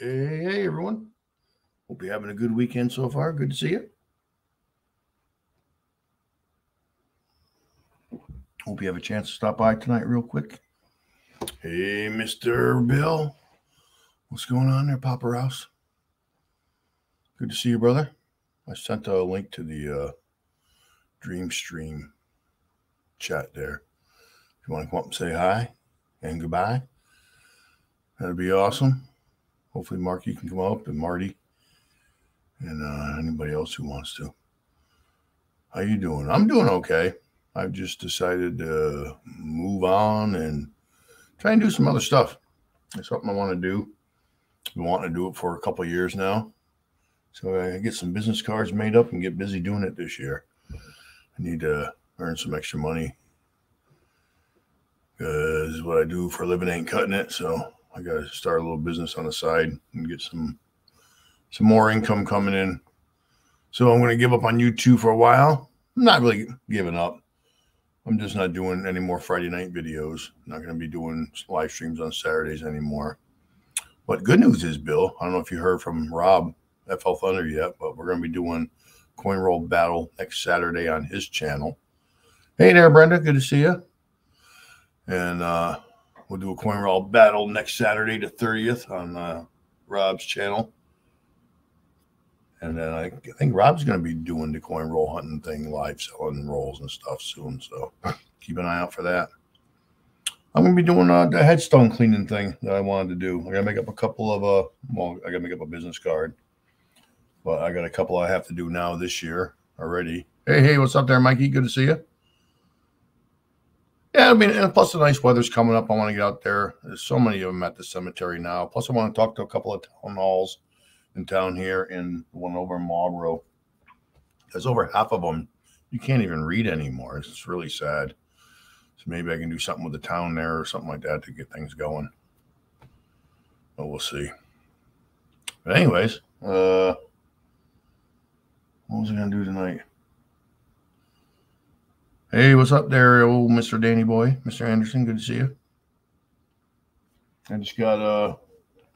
Hey, hey, everyone. Hope you're having a good weekend so far. Good to see you. Hope you have a chance to stop by tonight, real quick. Hey, Mr. Bill. What's going on there, Papa Rouse? Good to see you, brother. I sent a link to the uh, Dream Stream chat there. If you want to come up and say hi and goodbye, that'd be awesome. Hopefully, Marky can come up and Marty and uh, anybody else who wants to. How you doing? I'm doing okay. I've just decided to move on and try and do some other stuff. It's something I want to do. I've been wanting to do it for a couple years now. So I get some business cards made up and get busy doing it this year. I need to earn some extra money because what I do for a living ain't cutting it. So I got to start a little business on the side and get some some more income coming in. So I'm going to give up on YouTube for a while. I'm not really giving up. I'm just not doing any more Friday night videos. not going to be doing live streams on Saturdays anymore. But good news is, Bill, I don't know if you heard from Rob FL Thunder yet, but we're going to be doing Coin Roll Battle next Saturday on his channel. Hey there, Brenda. Good to see you. And uh, We'll do a coin roll battle next Saturday, the 30th, on uh, Rob's channel. And then I, I think Rob's going to be doing the coin roll hunting thing, live selling rolls and stuff soon. So keep an eye out for that. I'm going to be doing uh, the headstone cleaning thing that I wanted to do. I got to make up a couple of, uh, well, I got to make up a business card. But I got a couple I have to do now this year already. Hey, hey, what's up there, Mikey? Good to see you. Yeah, I mean, and plus the nice weather's coming up. I want to get out there. There's so many of them at the cemetery now. Plus, I want to talk to a couple of town halls in town here and one over in Marlboro. There's over half of them you can't even read anymore. It's really sad. So maybe I can do something with the town there or something like that to get things going. But we'll see. But anyways, uh, what was I gonna do tonight? Hey, what's up there, old Mr. Danny boy? Mr. Anderson, good to see you. I just got uh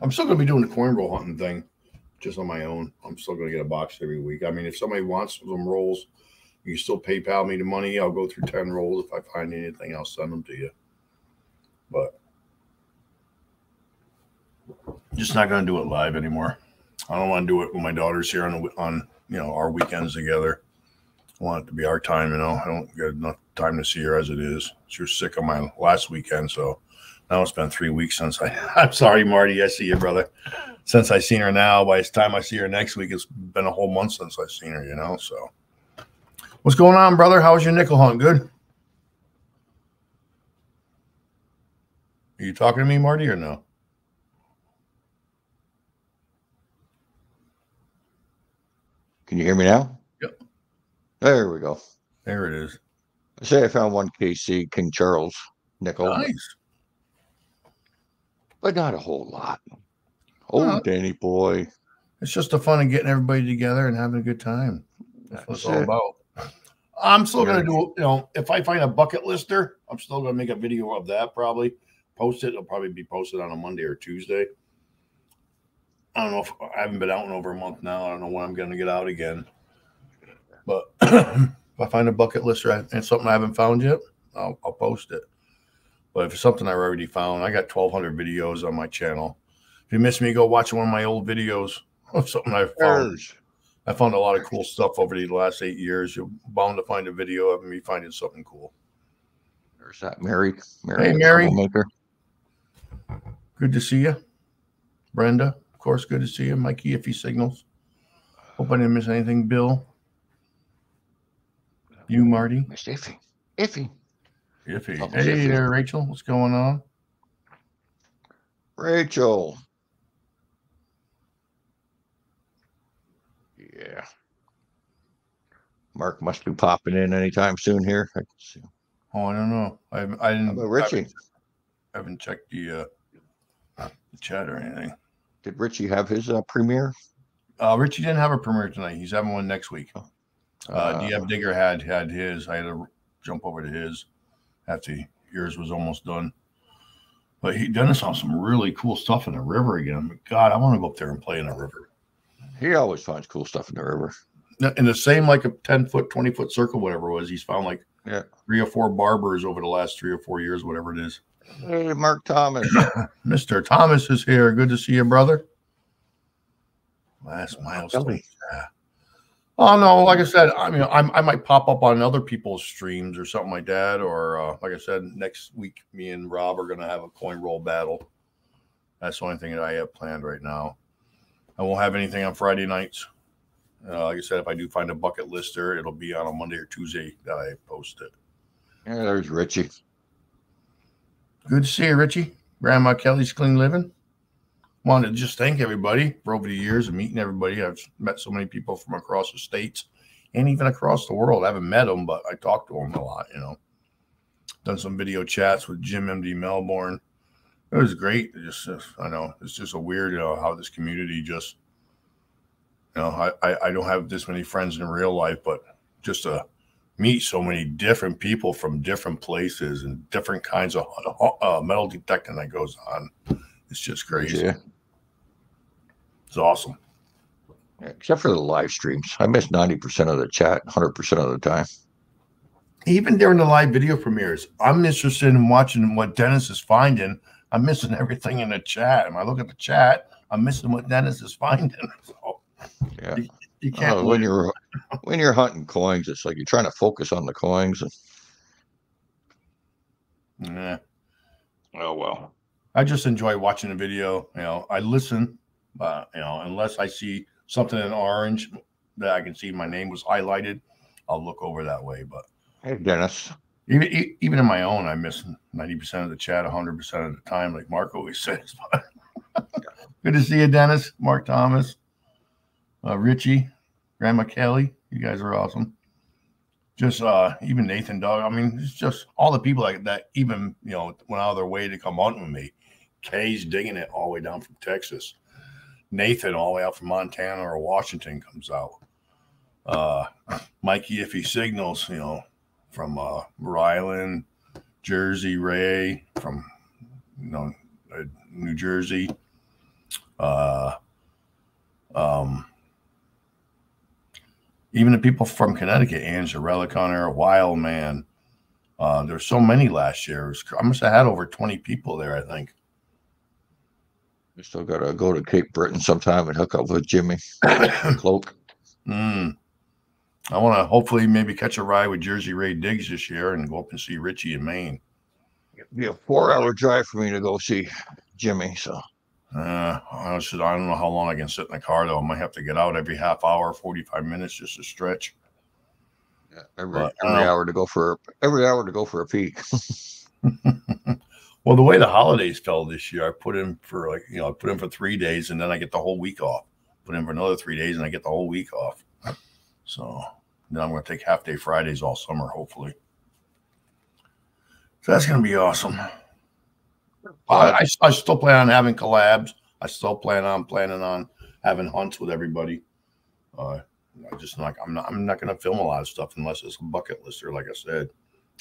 I'm still gonna be doing the coin roll hunting thing just on my own. I'm still gonna get a box every week. I mean, if somebody wants some rolls, you still PayPal me the money. I'll go through 10 rolls. If I find anything, I'll send them to you. But just not gonna do it live anymore. I don't want to do it when my daughter's here on on you know our weekends together want it to be our time. You know, I don't get enough time to see her as it is. She was sick on my last weekend, so now it's been three weeks since I. I'm sorry, Marty. I see you, brother. Since I seen her now, by the time I see her next week, it's been a whole month since I seen her. You know, so what's going on, brother? How was your nickel hunt? Good. Are you talking to me, Marty, or no? Can you hear me now? There we go. There it is. I say I found one KC King Charles nickel. Nice. But not a whole lot. Oh, well, Danny boy. It's just the fun of getting everybody together and having a good time. That's, That's what it's all about. I'm still gonna do you know, if I find a bucket lister, I'm still gonna make a video of that probably. Post it. It'll probably be posted on a Monday or Tuesday. I don't know if I haven't been out in over a month now. I don't know when I'm gonna get out again. But if I find a bucket list or and something I haven't found yet, I'll, I'll post it. But if it's something I already found, I got 1,200 videos on my channel. If you miss me, go watch one of my old videos of something I found. I found a lot of cool stuff over the last eight years. You're bound to find a video of me finding something cool. There's that Mary. Mary hey, Mary. Good to see you. Brenda, of course, good to see you. Mikey, if he signals. Hope I didn't miss anything. Bill. You, Marty? Miss Iffy. Iffy. Iffy. Hey Iffy. there, Rachel. What's going on? Rachel. Yeah. Mark must be popping in anytime soon here. I can see. Oh, I don't know. I haven't, I didn't. Richie? I haven't, I haven't checked the, uh, the chat or anything. Did Richie have his uh, premiere? Uh, Richie didn't have a premiere tonight. He's having one next week. Oh. Uh, DF uh, Digger had had his. I had to jump over to his after yours was almost done. But he Dennis saw some really cool stuff in the river again. God, I want to go up there and play in the river. He always finds cool stuff in the river. In the same like a 10 foot, 20 foot circle, whatever it was, he's found like Yeah. three or four barbers over the last three or four years, whatever it is. Hey, Mark Thomas. Mr. Thomas is here. Good to see you, brother. Last milestone. Kelly. Oh no, like I said, I mean, I'm, I might pop up on other people's streams or something like that, or uh, like I said, next week, me and Rob are gonna have a coin roll battle. That's the only thing that I have planned right now. I won't have anything on Friday nights. Uh, like I said, if I do find a bucket lister, it'll be on a Monday or Tuesday that I post it. Yeah, there's Richie. Good to see you, Richie. Grandma Kelly's Clean Living. Wanted to just thank everybody for over the years of meeting everybody. I've met so many people from across the states and even across the world. I haven't met them, but I talk to them a lot, you know. Done some video chats with Jim MD Melbourne. It was great. It just, uh, I know it's just a weird, you know, how this community just, you know, I, I, I don't have this many friends in real life, but just to meet so many different people from different places and different kinds of uh, metal detecting that goes on. It's just crazy. Yeah. It's awesome. Except for the live streams. I miss 90% of the chat 100% of the time. Even during the live video premieres, I'm interested in watching what Dennis is finding. I'm missing everything in the chat. When I look at the chat, I'm missing what Dennis is finding. So Yeah. you, you oh, can't Oh, when you're when you're hunting coins, it's like you're trying to focus on the coins. Yeah. Oh well. I just enjoy watching the video. You know, I listen, but you know, unless I see something in orange that I can see my name was highlighted, I'll look over that way. But Hey Dennis. even even in my own, I miss ninety percent of the chat, hundred percent of the time, like Mark always says. Good to see you, Dennis, Mark Thomas, uh, Richie, Grandma Kelly. You guys are awesome. Just uh, even Nathan Dog. I mean, it's just all the people like that. Even you know went out of their way to come hunting with me. Kay's digging it all the way down from Texas. Nathan all the way out from Montana or Washington comes out. Uh, Mikey, if he signals, you know, from uh, Island, Jersey, Ray from you know uh, New Jersey. Uh, um, even the people from Connecticut, Angela Relic Hunter, Wild Man. Uh, there's so many last year. Was- I must have had over 20 people there, I think. We still gotta go to Cape Breton sometime and hook up with Jimmy Cloak. Mm. I want to hopefully maybe catch a ride with Jersey Ray Diggs this year and go up and see Richie in Maine. It'd be a four hour drive for me to go see Jimmy. So Uh, I should. I don't know how long I can sit in the car though. I might have to get out every half hour, forty-five minutes just to stretch. yeah, every But, every uh, hour to go for every hour to go for a peek. well, the way the holidays fell this year, I put in for like you know, I put in for three days and then I get the whole week off. Put in for another three days and I get the whole week off. So then I'm going to take half day Fridays all summer, hopefully. So that's going to be awesome. I, I, I still plan on having collabs. I still plan on planning on having hunts with everybody. Uh, I just like I'm not I'm not going to film a lot of stuff unless it's a bucket lister. Like I said,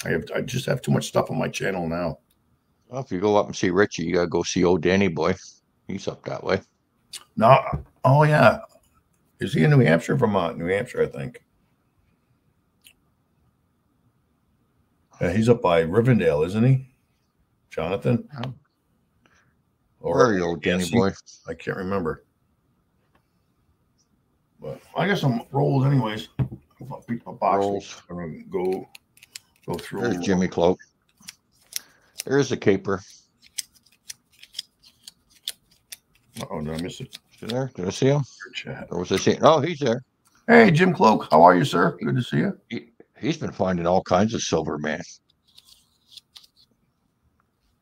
I have I just have too much stuff on my channel now. Well, if you go up and see Richie, you gotta go see old Danny Boy. He's up that way. No, oh yeah, is he in New Hampshire? Vermont, New Hampshire, I think. Yeah, he's up by Rivendell, isn't he, Jonathan? Oh. Or Where are you, old Danny he- Boy? I can't remember. But I guess I'm rolled anyways. I'll pick my box. Rolls. I'm gonna go go through. There's Jimmy Cloak. There's the caper. Oh, did I miss it? There? Did I see him? Or was I seeing? Oh, he's there. Hey, Jim Cloak, how are you, sir? Good to see you. He, he's been finding all kinds of silver, man.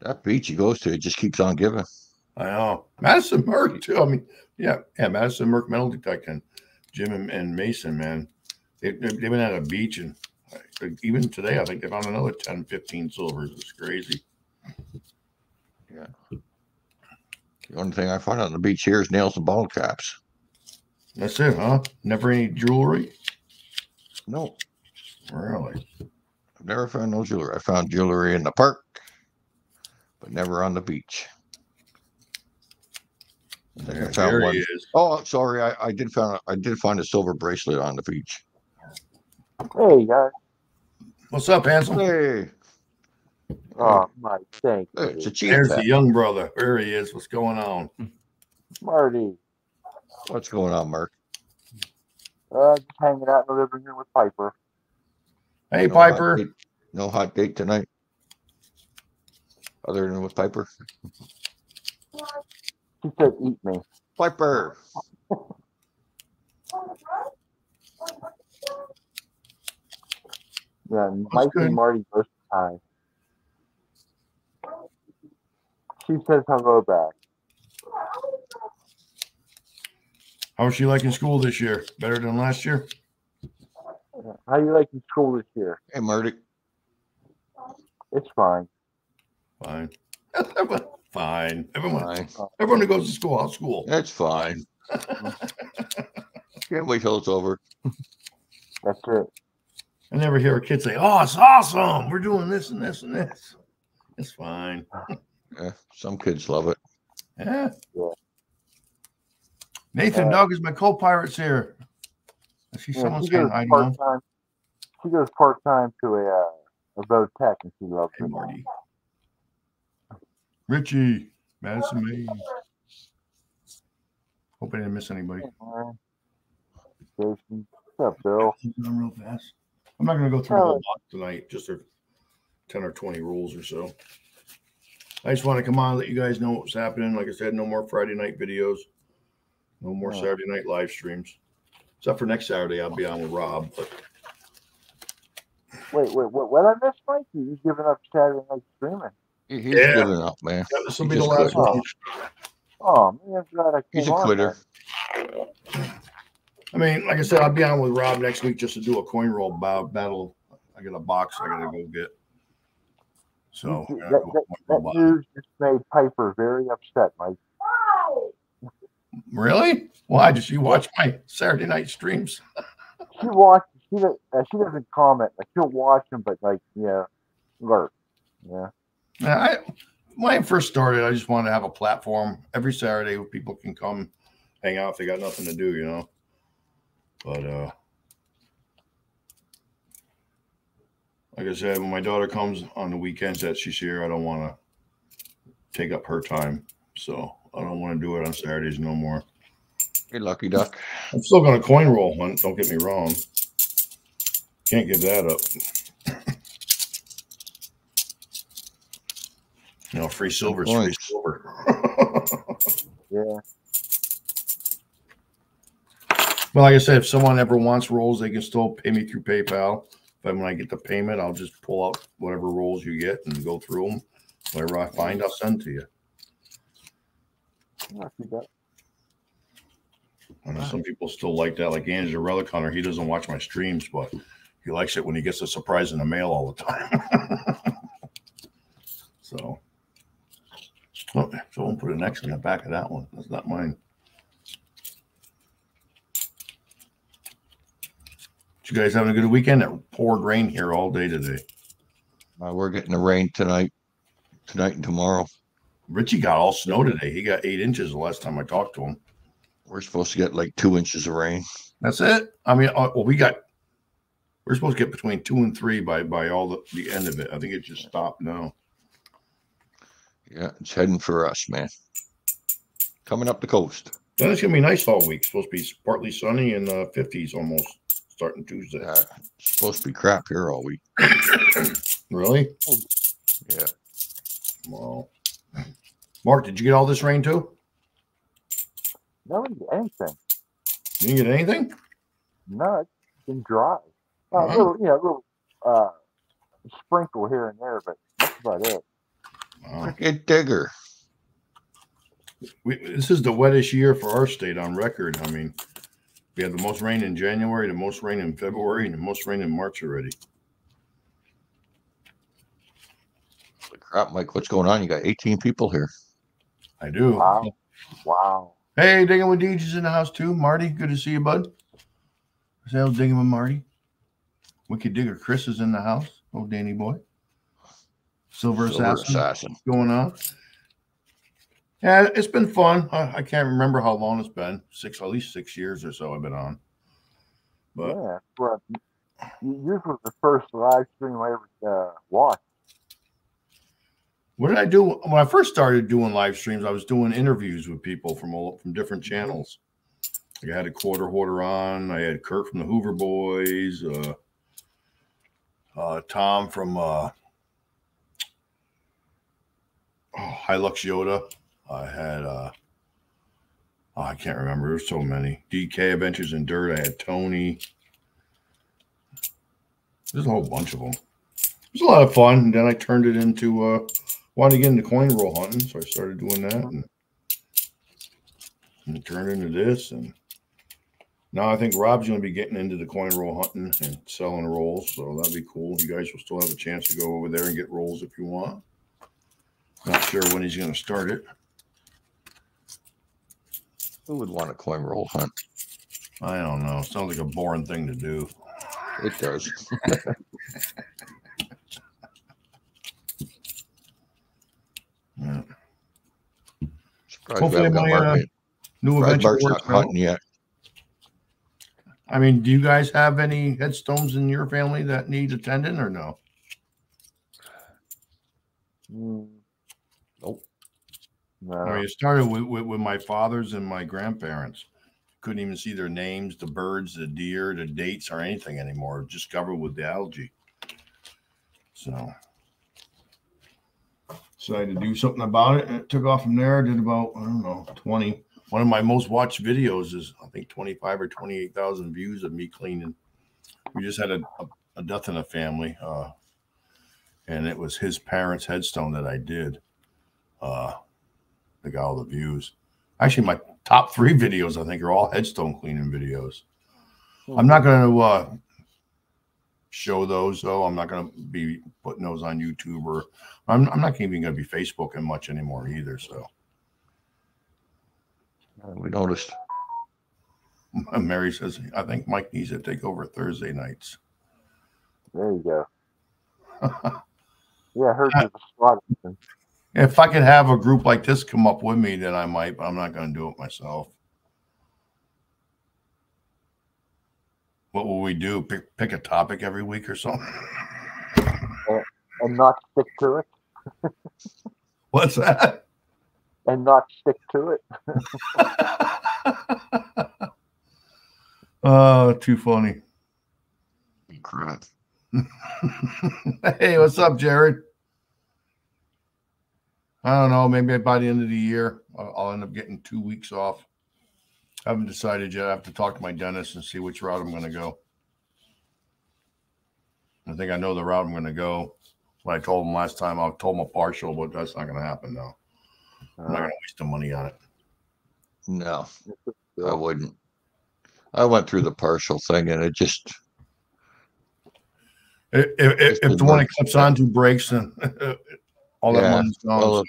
That beach he goes to, it just keeps on giving. I know. Madison Merck, too. I mean, yeah, yeah, Madison Merck metal detecting. Jim and, and Mason, man. They, they've been at a beach, and even today, I think they found another 10, 15 silvers. It's crazy. The only thing I find on the beach here is nails and bottle caps. That's it, huh? Never any jewelry? No, Really? I've never found no jewelry. I found jewelry in the park, but never on the beach. I I There, found there one. he is. Oh, sorry, I, I did find I did find a silver bracelet on the beach. Hey guys. What's up, handsome? Hey, Oh my thank hey, it's a you. cheap There's the young brother. There he is. What's going on? Marty. What's going on, Mark? Uh just hanging out in the living room with Piper. Hey, No Piper. date- no hot date tonight. Other than with Piper. She said eat me. Piper. Yeah, Mike and Marty both hi. She says hello back. How's she liking school this year? Better than last year? How you liking school this year? Hey, Marty. It's fine. Fine. Fine. Everyone, Fine. everyone who goes to school, how's school? It's fine. Can't wait till it's over. That's it. I never hear a kid say, "Oh, it's awesome. We're doing this and this and this." It's fine. Yeah, some kids love it. Yeah. Yeah. Nathan Uh, Doug is my co-pirates here. I see Yeah, someone she saying goes hi to part-time She goes part time to a uh, a boat tech, and she loves Hey, it. Marty. Richie, Madison Mays. Hope I didn't miss anybody. Alright. Jason, what's up, Bill? Keep going real fast. I'm not going to go through the Oh. whole box tonight, just 10 or 20 rules or so. I just want to come on, and let you guys know what's happening. Like I said, no more Friday night videos, no more Yeah. Saturday night live streams. Except for next Saturday, I'll be on with Rob. But Wait, wait, what? What I missed, Mike? You giving up Saturday night streaming? He- He's Yeah. giving up, man. yeah, this will be the last one. Oh, oh man, I'm glad I came He's a quitter. man. I mean, like I said, I'll be on with Rob next week just to do a coin roll battle. I got a box I got to go get. So, You- I gotta that, that, that news just made Piper very upset, Mike. really? Why? Did she watch my Saturday night streams? She watched. She does, uh, she doesn't comment. Like she'll watch them, but like yeah, lurk. Yeah. Yeah, I when I first started, I just wanted to have a platform every Saturday where people can come hang out if they got nothing to do, you know. But uh like I said, when my daughter comes on the weekends that she's here, I don't want to take up her time. So I don't want to do it on Saturdays no more. Hey, Lucky Duck. I'm still gonna coin roll hunt, don't get me wrong. Can't give that up. You know, free silver is free silver. Yeah. Well, like I said, if someone ever wants rolls, they can still pay me through PayPal. But when I get the payment, I'll just pull out whatever rolls you get and go through them. Whatever I find, I'll send to you. Not too bad. I know some people still like that. Like Andrew Relic Hunter, he doesn't watch my streams, but he likes it when he gets a surprise in the mail all the time. so, oh, someone put an X in the back of that one. That's not mine. You guys having a good weekend? It poured rain here all day today. Uh, we're getting the rain tonight, tonight and tomorrow. Richie got all snow today. He got eight inches the last time I talked to him. We're supposed to get like two inches of rain. That's it. I mean, uh, well, we got we're supposed to get between two and three by by all the, the end of it. I think it just stopped now. Yeah, it's heading for us, man. Coming up the coast. Then it's gonna be nice all week. Supposed to be partly sunny in the fifties almost starting Tuesday. Uh, it's supposed to be crap here all week. Really? Yeah. Well, Mark, did you get all this rain too? No, one did anything. You didn't get anything? No, it's been dry. Uh, a Wow. little, you know, a little uh, sprinkle here and there, but that's about it. Wow. Get digger. We, this is the wettest year for our state on record. I mean, we had the most rain in January, the most rain in February, and the most rain in March already. Holy Crap, Mike, what's going on? You got 18 people here. I do. Wow. Wow. Hey, digging with Deej is in the house too. Marty, good to see you, bud. Sale digging with Marty. Wicked digger Chris is in the house. Oh, Danny boy. Silver, Silver Assassin Assassin. going on. Yeah, it's been fun. I, I can't remember how long it's been. Six, at least six years or so I've been on. But Yeah, you- yours was the first live stream I ever uh, watched. what did I do when I first started doing live streams? I was doing interviews with people from all from different channels. Like I had a quarter hoarder on. I had Kurt from the Hoover Boys. Uh, uh, Tom from uh, oh, Hilux Yoda. I had uh, oh, I can't remember. There's so many. DK Adventures in Dirt. I had Tony. There's a whole bunch of them. It was a lot of fun. And then I turned it into uh, wanted to get into coin roll hunting, so I started doing that and, and turned into this. And now I think Rob's going to be getting into the coin roll hunting and selling rolls, so that'd be cool. You guys will still have a chance to go over there and get rolls if you want. Not sure when he's going to start it. Who would want a coin roll hunt? I don't know. Sounds like a boring thing to do. It does. Yeah. Surprised Hopefully my, uh, New surprised adventure works out. yet. I mean, do you guys have any headstones in your family that need attending or no? Mm. No. I mean, it started with, with, with my fathers and my grandparents. Couldn't even see their names, the birds, the deer, the dates, or anything anymore. Just covered with the algae. So decided to do something about it, and it took off from there. Did about I don't know twenty. One of my most watched videos is I think twenty five or twenty eight thousand views of me cleaning. We just had a, a, a death in the family, uh, and it was his parents' headstone that I did. Uh, they got all the views. Actually, my top three videos I think are all headstone cleaning videos. I'm not going to uh, show those though. I'm not going to be putting those on YouTube or I'm, I'm not even going to be Facebooking much anymore either. So We noticed. Mary says I think Mike needs to take over Thursday nights. There you go. Yeah, I heard there's a spot. If I could have a group like this come up with me, then I might, but I'm not going to do it myself. What will we do? Pick pick a topic every week or something? and not stick to it. What's that? And not stick to it. oh, too funny. Crap. hey, what's up, Jared? I don't know. Maybe by the end of the year, I'll, end up getting two weeks off. I haven't decided yet. I have to talk to my dentist and see which route I'm going to go. I think I know the route I'm going to go. When I told him last time, I told him a partial, but that's not going to happen now. I'm not Uh, going to waste the money on it. No, I wouldn't. I went through the partial thing and it just If, if, if the one it clips onto breaks, then all that Yeah, money's gone. well,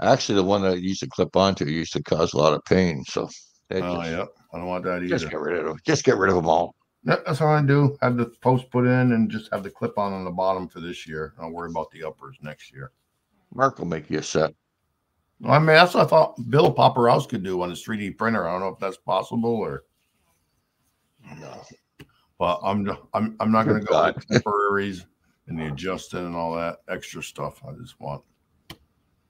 actually the one that I used to clip onto used to cause a lot of pain. So oh, just, yeah. I don't want that either. just get rid of them. Just get rid of them all. That's all I do. Have the post put in and just have the clip on on the bottom for this year. I'll worry about the uppers next year. Mark will make you a set. I mean, that's what I thought Bill Popperhouse could do on his 3D printer. I don't know if that's possible or, No. but I'm I'm I'm not going to go with God. temporaries and the adjusting and all that extra stuff. I just want.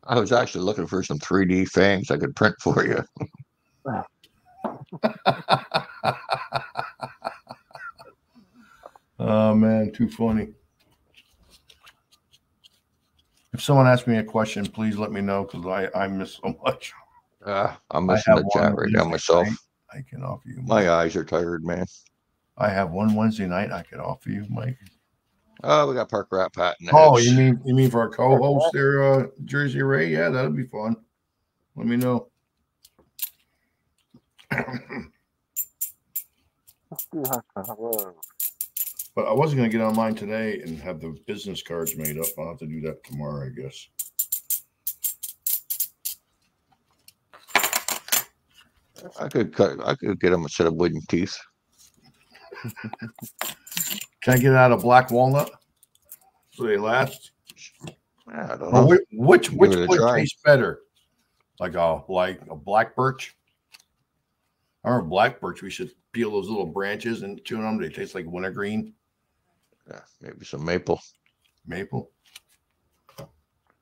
I was actually looking for some 3D fangs I could print for you. oh man, too funny. If someone asks me a question, please let me know because I I miss so much. Uh, I'm missing the chat right now myself. I can offer you. My eyes are tired, man. I have one Wednesday night I could offer you, Mike. Oh, we got Park Rat Pat Oh, house. you mean you mean for our co-host there, uh, Jersey Ray? Yeah, that'd be fun. Let me know. let's see how- whoa. but I wasn't gonna get online today and have the business cards made up. I'll have to do that tomorrow, I guess. I could cut. I could get him a set of wooden teeth. Can I get out of black walnut so they last? I don't Or know. which which, Give which it a tastes better? Like a like a black birch. I remember black birch. We should peel those little branches and chew them. They taste like wintergreen Yeah, maybe some maple. maple.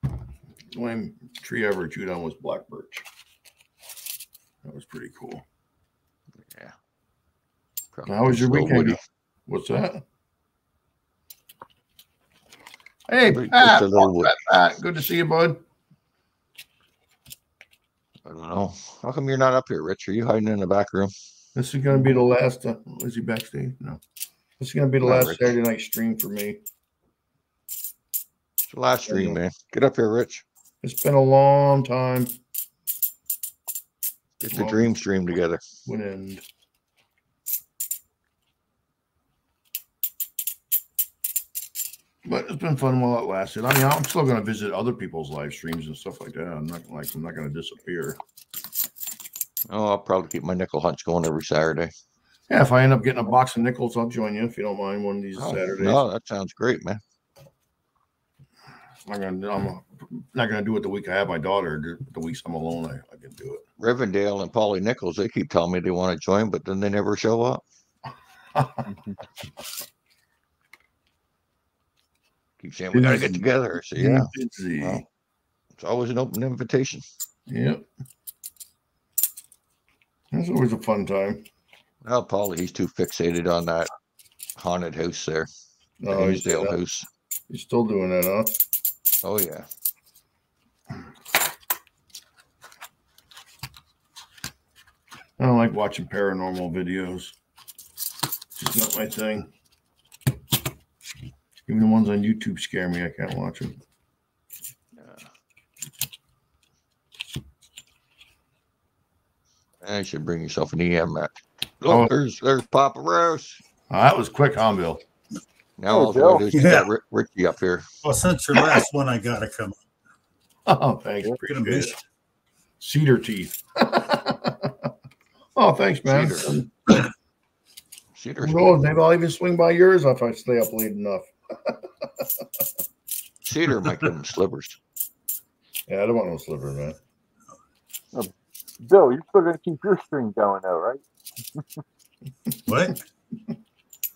The only tree I ever chewed on was black birch. That was pretty cool. Yeah. How was your weekend? What's that? Hey, Just a Pat, little. Pat, Pat, good to see you, bud. I don't know. How come you're not up here, Rich? Are you hiding in the back room? This is going to be the last. Uh, is he backstage? No. This is going to be the Not last Rich. Saturday night stream for me. It's the last stream, man. Get up here, Rich. It's been a long time. Get the Well- dream stream together. Would end. But it's been fun while it lasted. I mean, I'm still going to visit other people's live streams and stuff like that. I'm not like I'm not going to disappear. Oh, I'll probably keep my nickel hunch going every Saturday. Yeah, if I end up getting a box of nickels, I'll join you if you don't mind one of these Oh, Saturdays. no, that sounds great, man. I'm not gonna. I'm not gonna do it the week I have my daughter. The- The weeks I'm alone, I, I can do it. Rivendell and Polly Nichols, they keep telling me they want to join, but then they never show up. Keep saying we gotta get together. So yeah, well, it's always an open invitation. Yep. That's always a fun time. Well, Polly, he's too fixated on that haunted house there, the Oh, he's, doing house. he's still doing that, huh? Oh yeah. I don't like watching paranormal videos. It's just not my thing. Even the ones on YouTube scare me. I can't watch them. I should bring yourself an EM Mac. Oh, Oh. there's there's Papa Rouse. Oh, that was quick, huh, Bill? Now Oh, all I do is Bill. get Yeah. Ri- Richie up here. Well, since your last one, I gotta come. Up. Oh, thanks. Gonna Appreciate miss it. Cedar teeth. oh, thanks, man. Cedar. Cedar. Who? Maybe I'll even swing by yours if I stay up late enough. Cedar might give him slivers. Yeah, I don't want no sliver, man. Bill, you're still gonna keep your stream going though, right? What?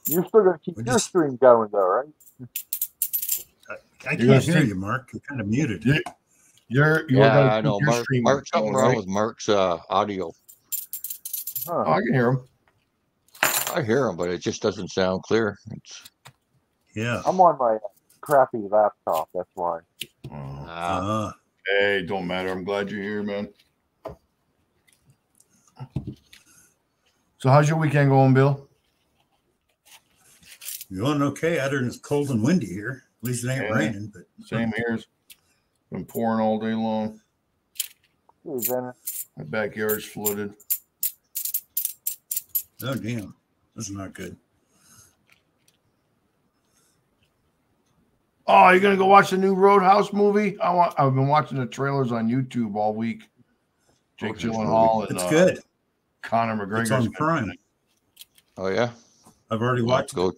You're still gonna keep We your just- stream going though, right? I You're gonna can't hear you, Mark. You're kind of muted. Yeah. You're you're Yeah, I keep know. Mark, stream Mark something going, wrong right? with Mark's uh, audio. Huh. Oh, I can hear him. I hear him, but it just doesn't sound clear. It's, Yeah. I'm on my crappy laptop. That's why. Uh, Uh, Hey, don't matter. I'm glad you're here, man. So, how's your weekend going, Bill? going okay. Other than it's cold and windy here. At least it ain't Yeah. raining. But Same here. It's been pouring all day long. My backyard's flooded. oh damn, that's not good. Oh, you're gonna go watch the new Roadhouse movie? I want. I've been watching the trailers on YouTube all week. Jake Roadhouse Gyllenhaal and It's uh, good. Conor McGregor. It's on Prime. oh yeah. I've already watched to go. it.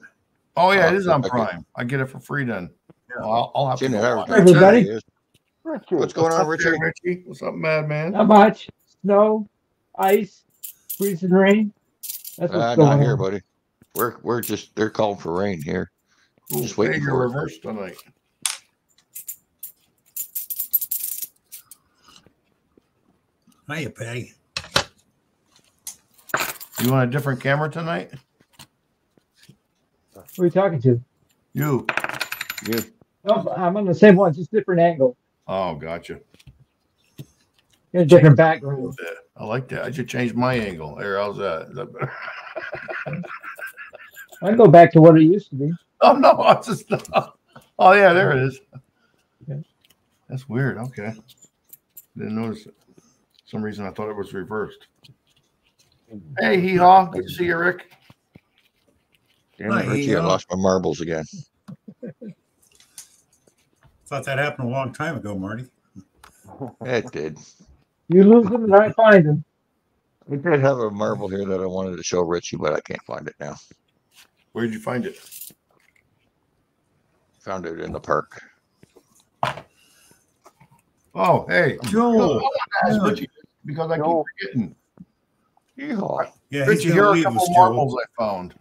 Oh yeah, I'll it have is to on check it. Prime. I get it for free then. Yeah. Well, I'll, I'll have to. Seen go watch advertised. Everybody? There it is. Richie, What's going on, What's up there, Richie? Richie? What's up, Madman? Not much. Snow, ice, freezing rain. That's what's Uh, going not here, buddy. We're we're just they're calling for rain here. Cool. Just waiting for you're tonight. Hiya, Patty. You want a different camera tonight? Who are you talking to? You. You Oh, I'm on the same one, just different angle. Oh, gotcha. Got a different background. I like that. I should change my angle. There, how's that? Is that better? I go back to what it used to be. Oh no, I just. Oh yeah, there it is. Okay. That's weird. Okay, didn't notice it. For some reason I thought it was reversed. Hey, hee haw. Good to see you, Rick. damn it, Richie, I lost my marbles again. Thought that happened a long time ago, Marty. It did. You lose them and I find them. I did have a marble here that I wanted to show Richie, but I can't find it now. Where'd you find it? Found it in the park. Oh, hey. Oh Joel. That's Yeah. because I Joel. keep forgetting. Yeehaw. Yeah, he's Richie, here are a couple us, Joel. marbles I found.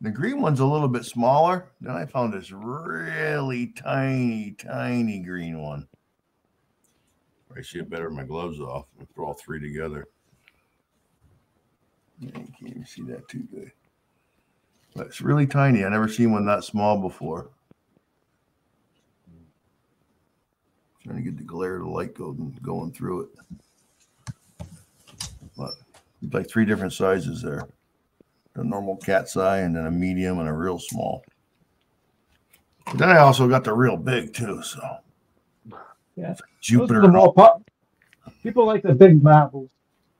The green one's a little bit smaller. Then I found this really tiny, tiny green one. I see it better with my gloves off. I put all three together. Yeah, you can't even see that too good. It's really tiny. I never seen one that small before. Trying to get the glare of the light going going through it. But it's like three different sizes there. The normal cat's eye and then a medium and a real small. But then I also got the real big too. So Yeah. It's like Jupiter. more pop. People like the big marbles.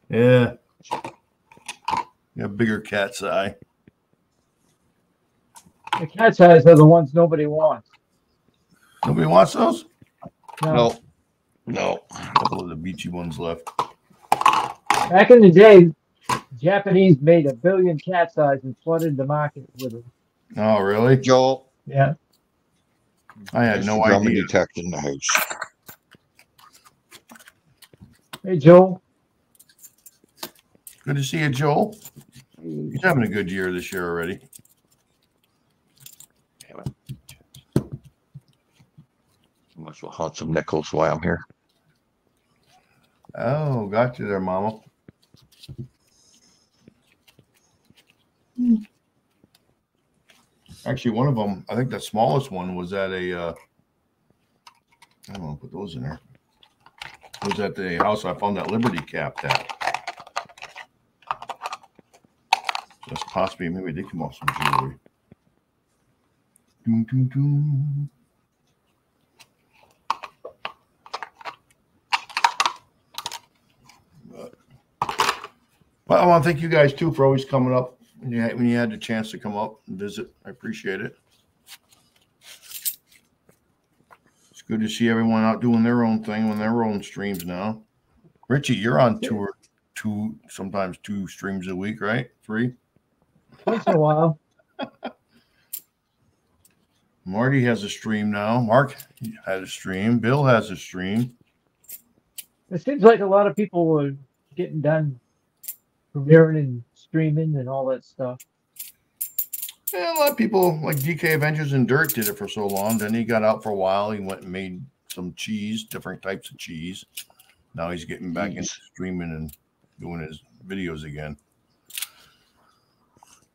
Yeah. Yeah, bigger cat's eye. The cat's eyes are the ones nobody wants. Nobody wants those? No. No. No. A couple of the beachy ones left. Back in the day, Japanese made a billion cat's eyes and flooded the market with them. Oh, really? Joel. Yeah. I had there's no the drumming idea. detector in the house. Hey, Joel. Good to see you, Joel. He's having a good year this year already. Damn it. Might as well hunt some nickels while I'm here. Oh, got you there, Mama. Actually, one of them, I think the smallest one was at a. Uh, I don't know, put those in there. Was at the house I found that Liberty cap at. Just possibly, maybe they come off some jewelry. Doom, doom, doom. Well, I want to thank you guys too for always coming up when you had, when you had the chance to come up and visit. I appreciate it. It's good to see everyone out doing their own thing on their own streams now. Richie, you're on tour two, sometimes two streams a week, right? Three. Once in a while. Marty has a stream now. Mark had a stream. Bill has a stream. It seems like a lot of people are getting done premiering and streaming and all that stuff. Yeah, a lot of people like DK Adventures in Dirt did it for so long. Then he got out for a while. He went and made some cheese, different types of cheese. Now he's getting back into streaming and doing his videos again.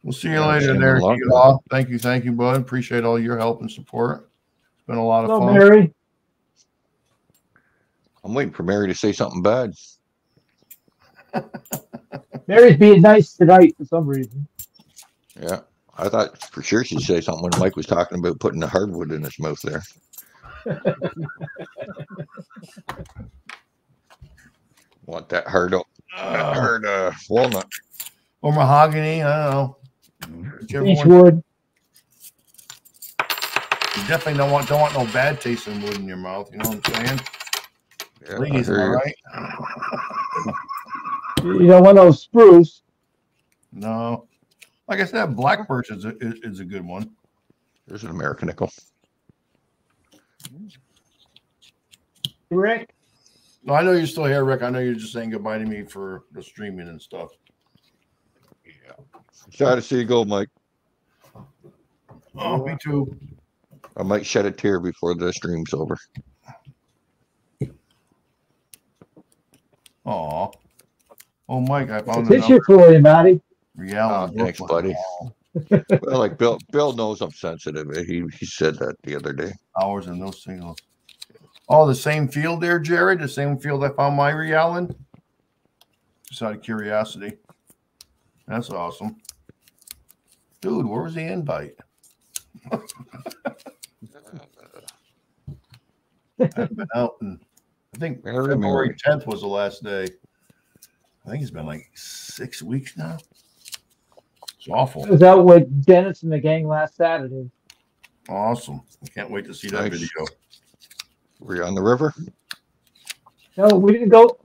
We'll see you Yeah, later there. Law. Thank you, thank you, bud. Appreciate all your help and support. It's been a lot of Hello, fun. Mary. I'm waiting for Mary to say something bad. Mary's being nice tonight for some reason. Yeah. I thought for sure she'd say something when Mike was talking about putting the hardwood in his mouth there. Want that hard, o- that Uh, hard uh, walnut. or mahogany. I don't know. Whichever Beech wood. You definitely don't want don't want no bad tasting wood in your mouth. You know what I'm saying? Yeah, Ladies, hear am I you. right? You know, one of those spruce. No. Like I said, black birch is a, is, is a good one. There's an American nickel. Rick. No, I know you're still here, Rick. I know you're just saying goodbye to me for the streaming and stuff. Yeah. Sad to see you go, Mike. Oh, me too. I might shed a tear before the stream's over. Aw. Oh, Mike, I found the tissue for you, Matty. reality. Oh, thanks, buddy. Well, like Bill, Bill knows I'm sensitive. He he said that the other day. Hours and those signals. Oh, the same field there, Jared? The same field I found my realin? Just out of curiosity. That's awesome. Dude, where was the invite? I've been out and I think Very February merry. 10th was the last day. I think it's been like six weeks now. It's awful. I was out with Dennis and the gang last Saturday. Awesome. I can't wait to see that Nice. video. Were you on the river? No, we didn't go.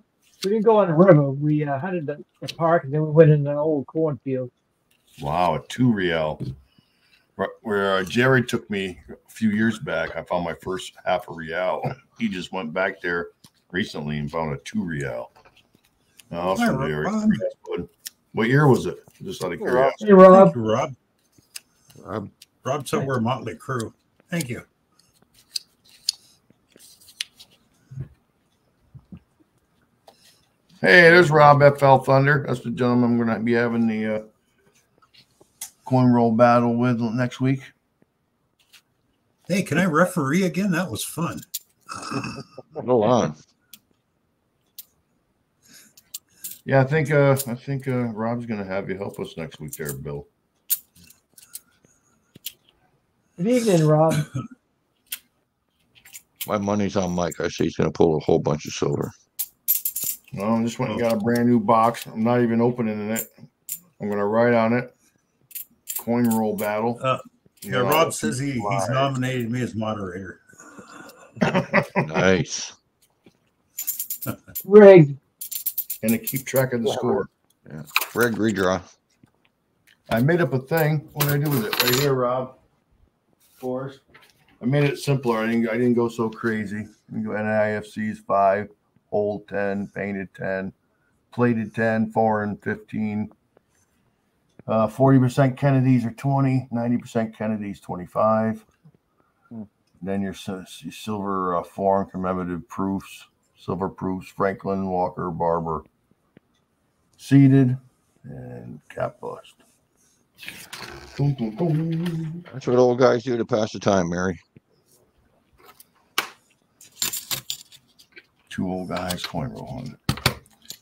We didn't go on the river. We uh, hunted the, the park and then we went in an old cornfield. Wow, a two real. Where- Where uh, Jerry took me a few years back, I found my first half a real. He just went back there recently and found a two real. Awesome, Jerry. Rob. What year was it? Just out of Hey, Rob. curiosity. Hey, Rob. Thank you, Rob. Rob said we're motley crew. Thank you. Hey, there's Rob FL Thunder. That's the gentleman I'm going to be having the uh, coin roll battle with next week. Hey, can I referee again? That was fun. Go on. Yeah, I think uh, I think uh, Rob's going to have you help us next week there, Bill. Good evening, Rob. My money's on Mike. I see he's going to pull a whole bunch of silver. Well, I just went and got a brand new box. I'm not even opening it. I'm going to write on it. Coin roll battle. Uh, Yeah, know, Rob says he, he's nominated me as moderator. Nice. Rigged. and to keep track of the score. Yeah. Greg, redraw. I made up a thing. What did I do with it? Right here, Rob. For us. I made it simpler. I didn't. I didn't go so crazy. Go NIFC's five, old ten, painted ten, plated ten, foreign fifteen. Uh, 40% Kennedys are 20, 90% Kennedys 25. Hmm. Then your, sil- your silver uh, foreign commemorative proofs, silver proofs, Franklin, Walker, Barber. seated, and cap bust. Boom, boom, boom. That's what old guys do to pass the time, Mary. Two old guys coin rolling.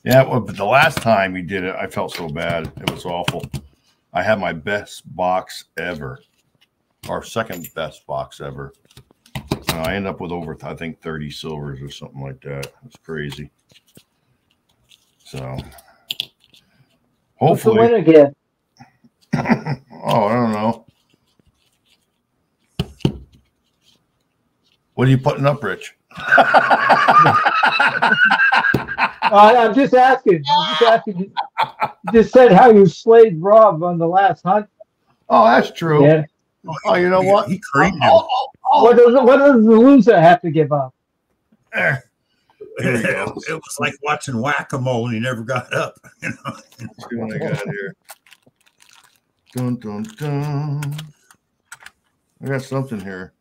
Yeah, well, but the last time we did it, I felt so bad. It was awful. I have my best box ever, or second best box ever. And I end up with over, I think, 30 silvers or something like that. It's crazy. So, What's the hopefully, winner get? oh, I don't know. What are you putting up, Rich? Uh, I'm just asking. I'm just asking. You just said how you slayed Rob on the last hunt. oh, that's true. Yeah. Oh, you know He- what? He creamed him. Oh, oh, oh, What does what does the loser have to give up? there. Here we go. it was like watching whack-a-mole and he never got up. You know? Let's see what I got here. Dun dun dun. I got something here.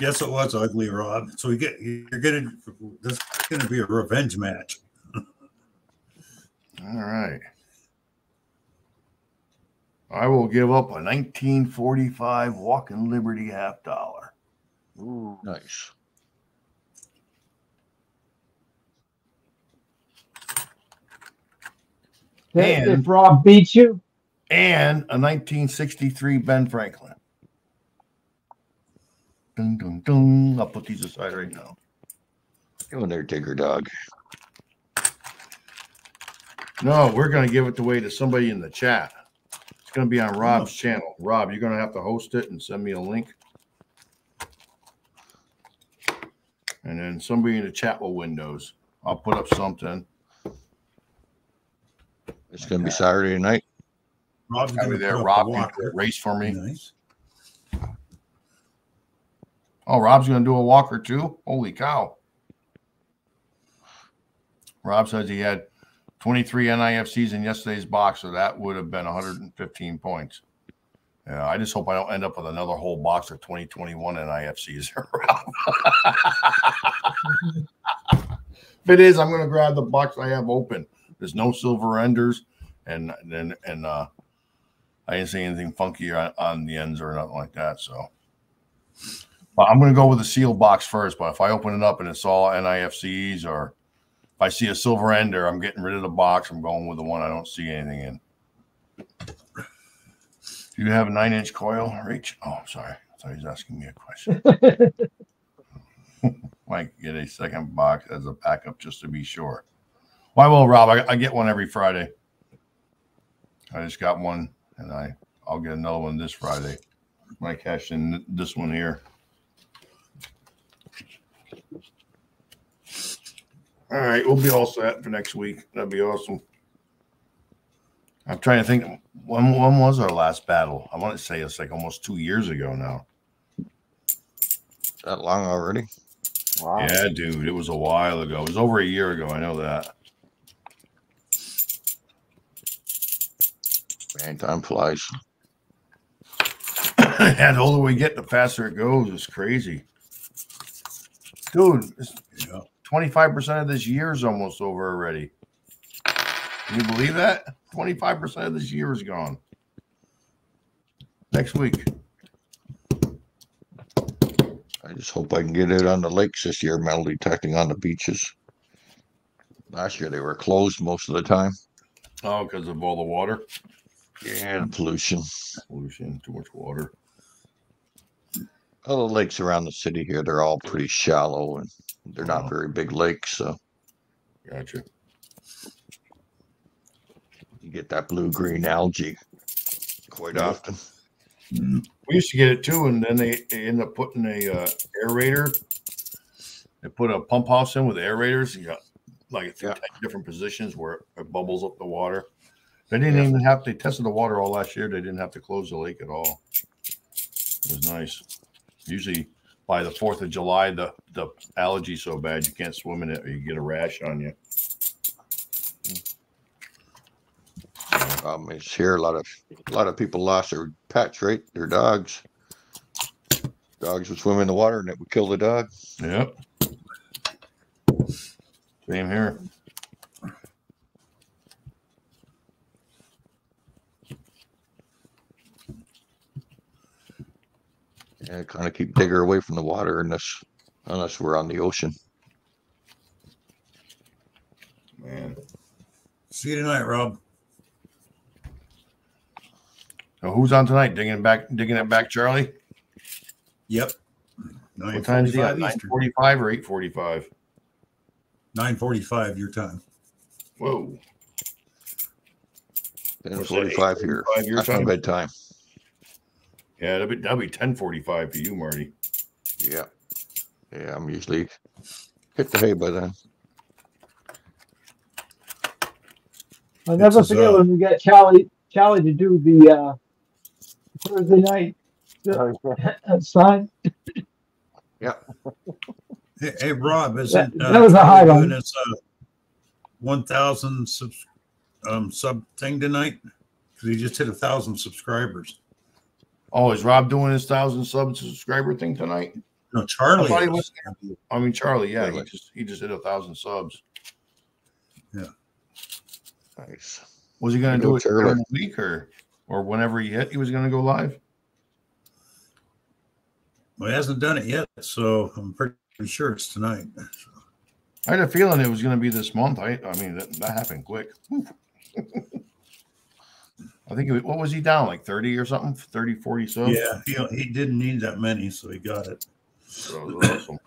Yes, it was ugly, Rob. So we get you're gonna this is gonna be a revenge match. All right. I will give up a 1945 Walking Liberty half dollar. Ooh. Nice. And- if Rob beats you, and a 1963 Ben Franklin. Dun, dun, dun. I'll put these aside right now. You in there, Digger Dog. No, we're going to give it away to somebody in the chat. It's going to be on Rob's oh. channel. Rob, you're going to have to host it and send me a link. And then somebody in the chat will windows. I'll put up something. It's going to be Saturday night. Rob's Have gonna me there. Rob, a race for me. Nice. Oh, Rob's going to do a walker too? Holy cow. Rob says he had 23 NIFCs in yesterday's box, so that would have been 115 points. Yeah, I just hope I don't end up with another whole box of 2021 NIFCs. If it is, I'm going to grab the box I have open. There's no silver enders, and then and uh, I didn't see anything funky on, on the ends or nothing like that. So. I'm going to go with the sealed box first. But if I open it up and it's all NIFCs, or if I see a silver ender, I'm getting rid of the box. I'm going with the one I don't see anything in. Do you have a nine inch coil, Reach? Oh, sorry. I thought he was asking me a question. Might get a second box as a backup just to be sure. Why will Rob? I, I get one every Friday. I just got one, and I I'll get another one this Friday. I cash in this one here. All right, we'll be all set for next week. That'd be awesome. I'm trying to think when when was our last battle? I want to say it's like almost two years ago now. That long already? Wow. Yeah, dude, it was a while ago. It was over a year ago. I know that. Man, time flies. and the older we get, the faster it goes. It's crazy, dude. It's, 25% of this year is almost over already. Can you believe that? 25% of this year is gone. Next week. I just hope I can get it on the lakes this year, metal detecting on the beaches. Last year they were closed most of the time. Oh, because of all the water? Yeah, pollution. Pollution, too much water. All the lakes around the city here, they're all pretty shallow and they're Oh. not very big lakes, so Gotcha. you get that blue green algae quite Yeah. often. We used to get it too, and then they, they end up putting a uh, aerator. They put a pump house in with aerators. You got like Yeah. different positions where it bubbles up the water. They didn't Yeah. even have. They tested the water all last year. They didn't have to close the lake at all. It was nice. Usually by the Fourth of July, the the allergy's so bad you can't swim in it, or you get a rash on you. Problem is here a lot of a lot of people lost their pets, right? Their dogs. Dogs would swim in the water and it would kill the dog. Yep. Same here. Yeah, kind of keep digger away from the water unless unless we're on the ocean. Man. See you tonight, Rob. So who's on tonight? Digging back, digging it back, Charlie. Yep. What time is he at? 9:45 Nine forty-five or eight forty-five? 9:45 your time. Whoa. Ten What's that, forty-five here. 8:45 your That's my time? bedtime. Yeah, that'd be that'd be ten forty-five for you, Marty. Yeah. Yeah, I'm usually hit the hay by then. I'll never It's, forget uh, when we got Charlie Charlie to do the uh, Thursday night Oh, yeah. Hey, hey Rob, isn't That- that was a high one. doing This uh, 1,000 sub, um, sub thing tonight because he just hit a thousand subscribers. Oh, is Rob doing his thousand sub subscriber thing tonight? No, Charlie. I thought he is. was- I mean, Charlie. Yeah, he just he just hit a thousand subs. Yeah. Nice. Was he going to do it Charlie. during the week or or whenever he hit? He was going to go live. Well, he hasn't done it yet, so I'm pretty sure it's tonight. I had a feeling it was going to be this month. I I mean that, that happened quick. I think it, what was he down like 30 or something 30 40 subs Yeah, he, he didn't need that many, so he got it. That was awesome.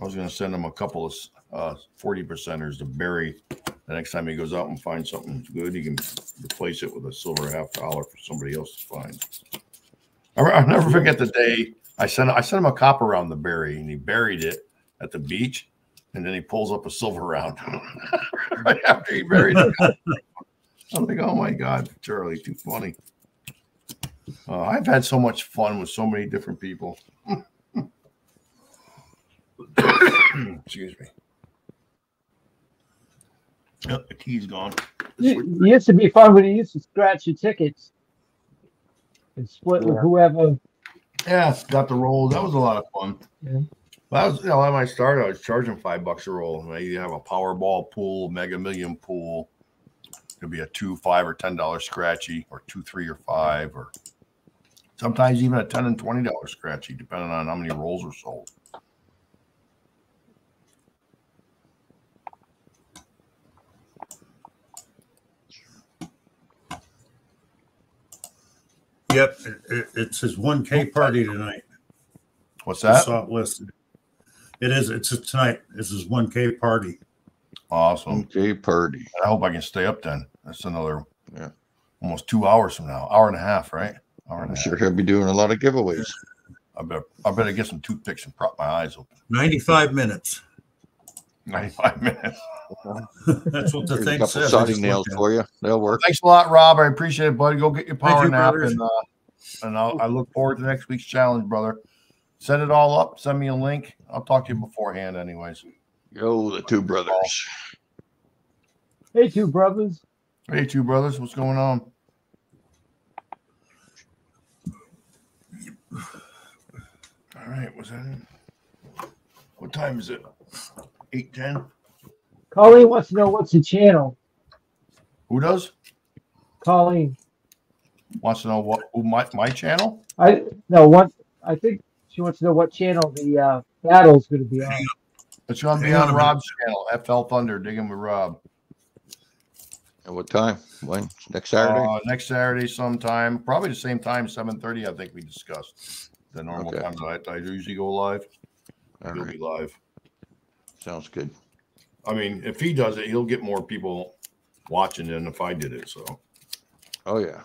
I was going to send him a couple of uh, 40 percenters to bury. The next time he goes out and finds something good, he can replace it with a silver half dollar for somebody else to find. I, I'll never forget the day I sent I sent him a copper round to bury, and he buried it at the beach, and then he pulls up a silver round right after he buried it. I'm like, oh my god, Charlie, too funny. Uh, I've had so much fun with so many different people. Excuse me. Yep, the key's gone. It it used to be fun when you used to scratch your tickets and split with whoever. Yeah, got the roll. That was a lot of fun. Yeah. Well, that was, you know, when I started, I was charging five bucks a roll. And I either have a Powerball pool, Mega Million pool. Could be a two, five, or ten dollar scratchy, or two, three, or five, or sometimes even a ten and twenty dollar scratchy, depending on how many rolls are sold. Yep, it, it, it's his 1K party tonight. What's I that? saw it listed. It is. It's tonight. This is 1K party. Awesome. Okay, party. I hope I can stay up then. That's another Yeah. almost two hours from now. Hour and a half, right? Hour and I'm a half. sure he'll be doing a lot of giveaways. I better I better get some toothpicks and prop my eyes open. 95 minutes. 95 minutes. That's what the Here's a thing couple says. I sodding nails looked at it. for you. They'll work. Thanks a lot, Rob. I appreciate it, buddy. Go get your power you, nap, brothers. and uh, and I'll, I look forward to next week's challenge, brother. Set it all up. Send me a link. I'll talk to you beforehand, anyways. Yo, the two brothers. Hey, two brothers. Hey, two brothers, what's going on? All right, was that it? What time is it? Eight ten. Colleen wants to know what's the channel. Who does? Colleen, Wants to know what? Who my my channel? I no what I think she wants to know what channel the uh, battle's going to be on. It's gonna be on on a minute. Rob's channel. FL Thunder, digging with Rob. At what time? When? Next Saturday? Uh, next Saturday, sometime, probably the same time, seven thirty. I think we discussed the normal Okay. time that I, I usually go live. All He'll right. be live. Sounds good. I mean, if he does it, he'll get more people watching than if I did it. So Oh, yeah.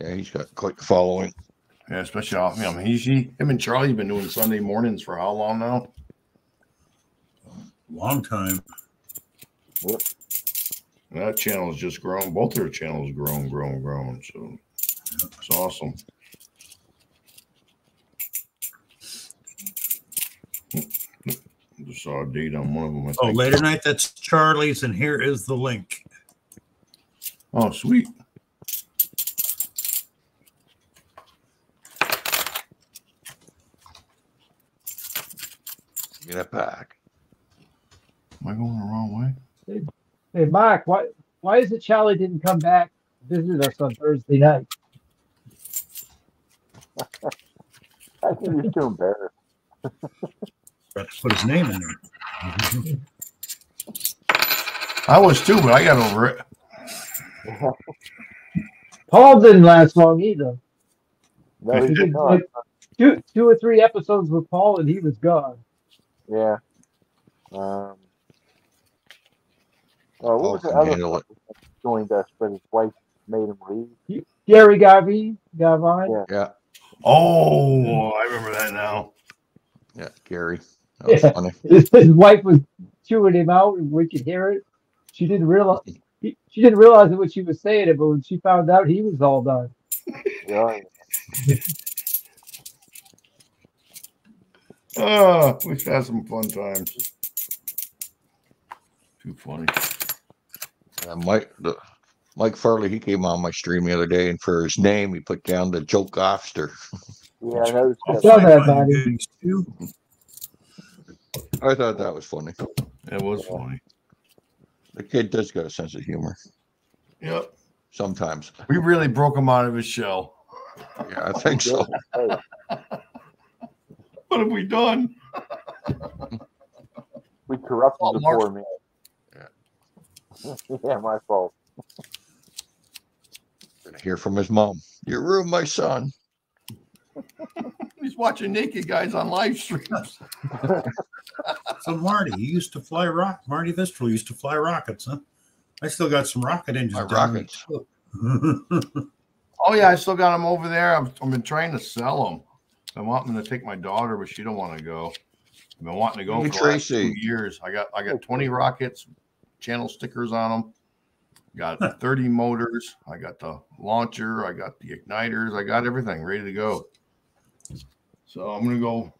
Yeah, he's got quite the following. Yeah, especially off. I mean, he's he, him and Charlie have been doing Sunday mornings for how long now? Long time. And that channel's just grown. Both their channels grown, grown, grown. So it's awesome. Just saw a date on one of them. I Oh, think. later night, that's Charlie's, and here is the link. Oh, sweet. Get it back. Am I going the wrong way? Hey, Mike, why why is it Charlie didn't come back to visit us on Thursday night? I think he's too embarrassed. Forgot to put his name in there. I was too, but I got over it. Paul didn't last long either. No, he He did did not. two two or three episodes with Paul, and he was gone. Yeah. Um. Oh, what Paul was the other handle joined us, but his wife made him leave? Gary Garvey, Garvine. Yeah. Yeah. Oh, I remember that now. Yeah. Gary. That was Yeah. funny. His, his wife was chewing him out, and we could hear it. She didn't realize he, she didn't realize what she was saying, but when she found out, he was all done. Yeah. Oh, we've had some fun times. Too funny. Uh, Mike, the, Mike Farley, he came on my stream the other day, and for his name, he put down the joke offster. Yeah, I noticed I that. saw that, buddy. I thought that was funny. It was funny. The kid does got a sense of humor Yep. sometimes. We really broke him out of his shell. Yeah, I think so. Hey, What have we done? we corrupted Oh, the Mark- poor man. Yeah. my fault. Gonna hear from his mom. You ruined my son. He's watching naked guys on live streams. So Marty, you used to fly rock. Marty Vistral used to fly rockets, huh? I still got some rocket engines. My rockets. Oh yeah, I still got them over there. I've, I've been trying to sell them. I'm wanting to take my daughter, but she don't want to go. I've been wanting to go Hey, for the last two years. I got I got 20 rockets, channel stickers on them. Got 30 motors. I got the launcher. I got the igniters. I got everything ready to go. So I'm gonna go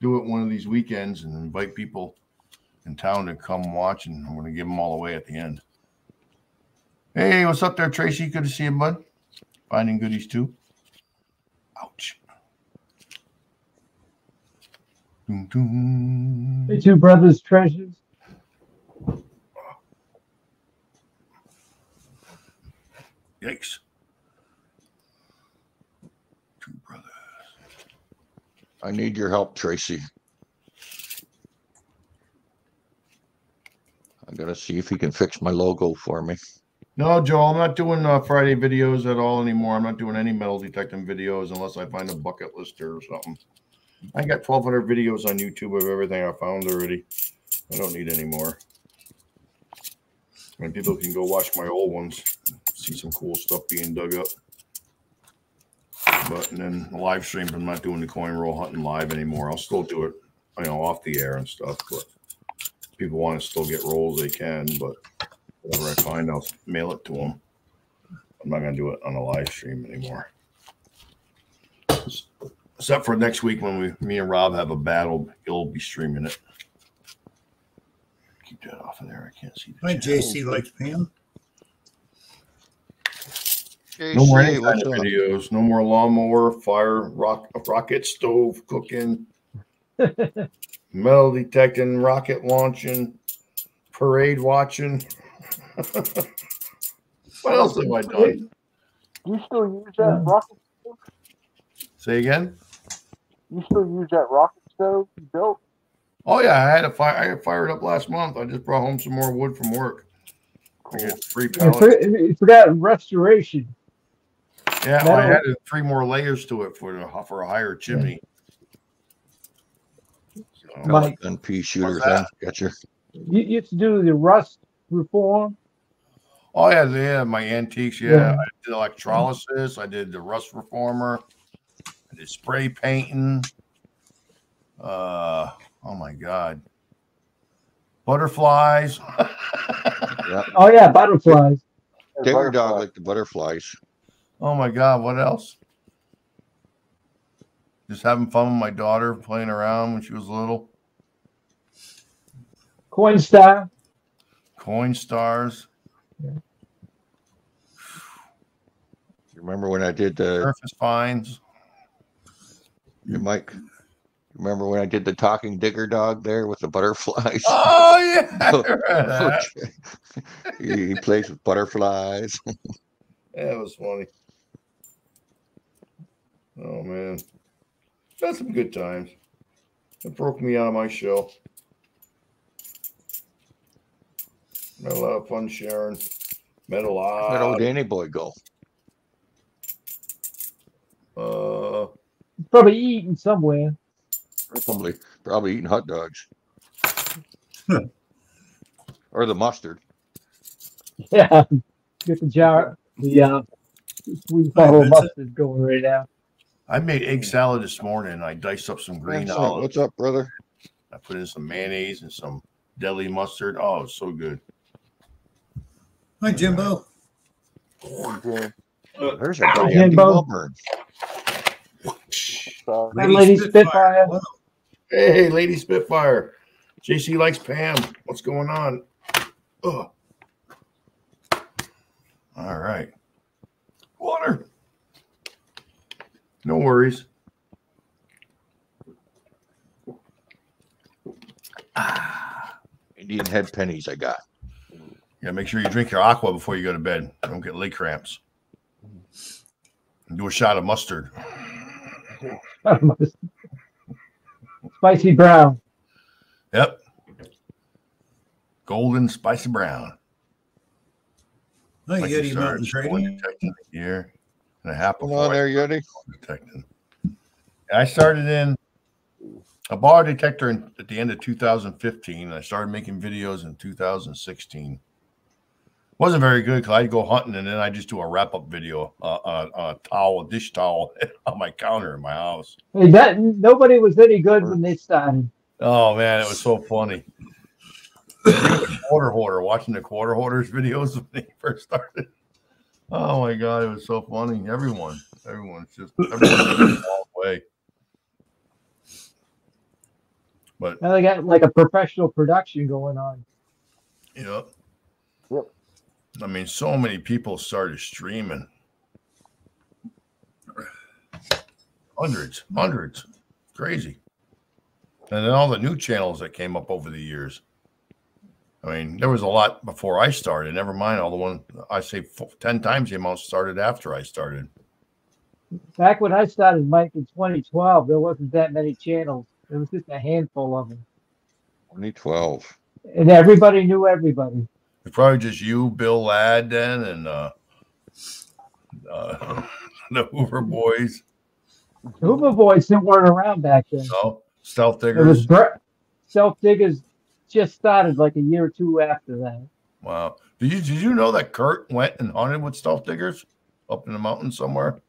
do it one of these weekends and invite people in town to come watch, and I'm gonna give them all away at the end. Hey, what's up there, Tracy? Good to see you, bud. Finding goodies too. Ouch. Dun, dun. The two brothers' treasures. Yikes. Two brothers. I need your help, Tracy. I gotta see if he can fix my logo for me. No, Joe, I'm not doing uh, Friday videos at all anymore. I'm not doing any metal detecting videos unless I find a bucket lister or something. I got 1,200 videos on YouTube of everything I found already. I don't need any more. And people can go watch my old ones, see some cool stuff being dug up. But and then the live streams, I'm not doing the coin roll hunting live anymore. I'll still do it you know, off the air and stuff. But people want to still get rolls, they can. But whatever I find, I'll mail it to them. I'm not gonna do it on a live stream anymore. Except for next week when we, me and Rob have a battle, he'll be streaming it. Keep that off of there. I can't see. the Hi, chat. JC likes Pam. No more any kind of videos. No more lawnmower, fire, rock, rocket stove cooking, metal detecting, rocket launching, parade watching. what else have I done? Do you still use that rocket? Say again. You still use that rocket stove you built? Oh yeah, I had a fire. I had fired up last month. I just brought home some more wood from work. I Cool. get free pellets. for- I forgot restoration. Yeah, well, I metal. added three more layers to it for the for a higher chimney. So, Mike. Gun pea shooter What's thing. Gotcha. You you used to do the rust reform. Oh yeah, yeah, my antiques. Yeah, Yeah. I did electrolysis. I did the rust reformer. I did spray painting. Uh, oh my god, butterflies. Oh yeah, butterflies. And Digger dog like the butterflies. oh my god, what else? Just having fun with my daughter, playing around when she was little. Coin star. Coin stars, You remember when I did the surface finds. You Mike? you Remember when I did the talking digger dog there with the butterflies? Oh yeah, that. he, he plays with butterflies. That was funny. Oh man, that's some good times. It broke me out of my shell. Had a lot of fun sharing. Met a lot. Where'd old Danny boy go? Uh, Probably eating somewhere. Probably probably eating hot dogs. or the mustard. Yeah. Get the jar. Yeah, uh, sweet Hi, bottle Vincent. mustard going right now. I made egg salad this morning. I diced up some green Vincent, olives. What's up, brother? I put in some mayonnaise and some deli mustard. Oh, it was so good. Hi, Jimbo. Okay. There's a Hi, guy empty Jimbo. Melbourne. So, Hi, Lady Spitfire. Wow. Hey, Lady Spitfire. JC likes Pam. What's going on? Ugh. All right. Water. No worries. Ah. Indian head pennies I got. Yeah, make sure you drink your aqua before you go to bed. Don't get leg cramps. And do a shot of mustard. Spicy brown. Yep. Golden spicy brown. Hi, Like Yeti Mountain started Trading. detecting a year and a half Come on I there, Yeti. detecting. I started in a bar detector in, at the end of 2015. And I started making videos in 2016. Wasn't very good because I'd go hunting and then I just do a wrap up video uh, on, a, on a towel, a dish towel on my counter in my house. Hey, that nobody was any good when they started. Oh man, it was so funny. quarter hoarder, watching the quarter hoarders videos when they first started. Oh my god, it was so funny. Everyone, everyone's just everyone's all the way. But Now they got like a professional production going on. you know, Yep. I mean, so many people started streaming. Hundreds, hundreds, crazy. And then all the new channels that came up over the years. I mean, there was a lot before I started. Never mind all the one I say f- ten times the amount started after I started. Back when I started, Mike, in 2012, there wasn't that many channels. There was just a handful of them, 2012. and everybody knew everybody. It's probably just you, Bill Ladd, then, and uh, uh, the Hoover Boys. The Hoover Boys didn't weren't around back then. No, Stealth It was Diggers. Stealth Diggers just started like a year or two after that. Wow. Did you did you know that Kurt went and hunted with Stealth Diggers up in the mountains somewhere?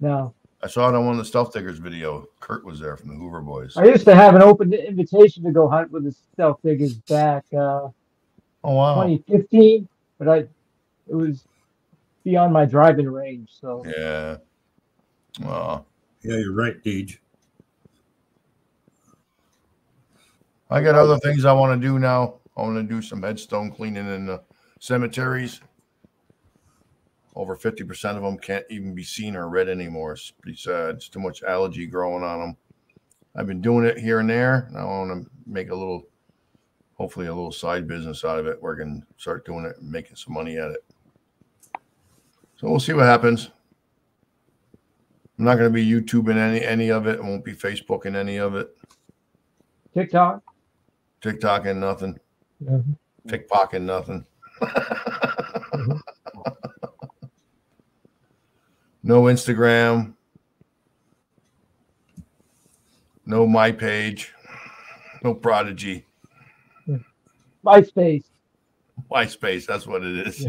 No, I saw it on one of the Stealth Diggers video. Kurt was there from the Hoover Boys. I used to have an open invitation to go hunt with the stealth diggers back uh, Oh wow! 2015, but I it was beyond my driving range. So Yeah. Well, Yeah, you're right, Deej. I got other things I want to do now. I want to do some headstone cleaning in the cemeteries. Over 50% of them can't even be seen or read anymore. It's pretty sad. It's too much algae growing on them. I've been doing it here and there. Now I want to make a little, hopefully, a little side business out of it where I can start doing it and making some money at it. So we'll see what happens. I'm not going to be YouTubing any any of it. I won't be Facebooking any of it. TikTok. TikTok and nothing. Mhm. Pickpocketing nothing. no Instagram. No my page. No Prodigy. MySpace. MySpace. That's what it is.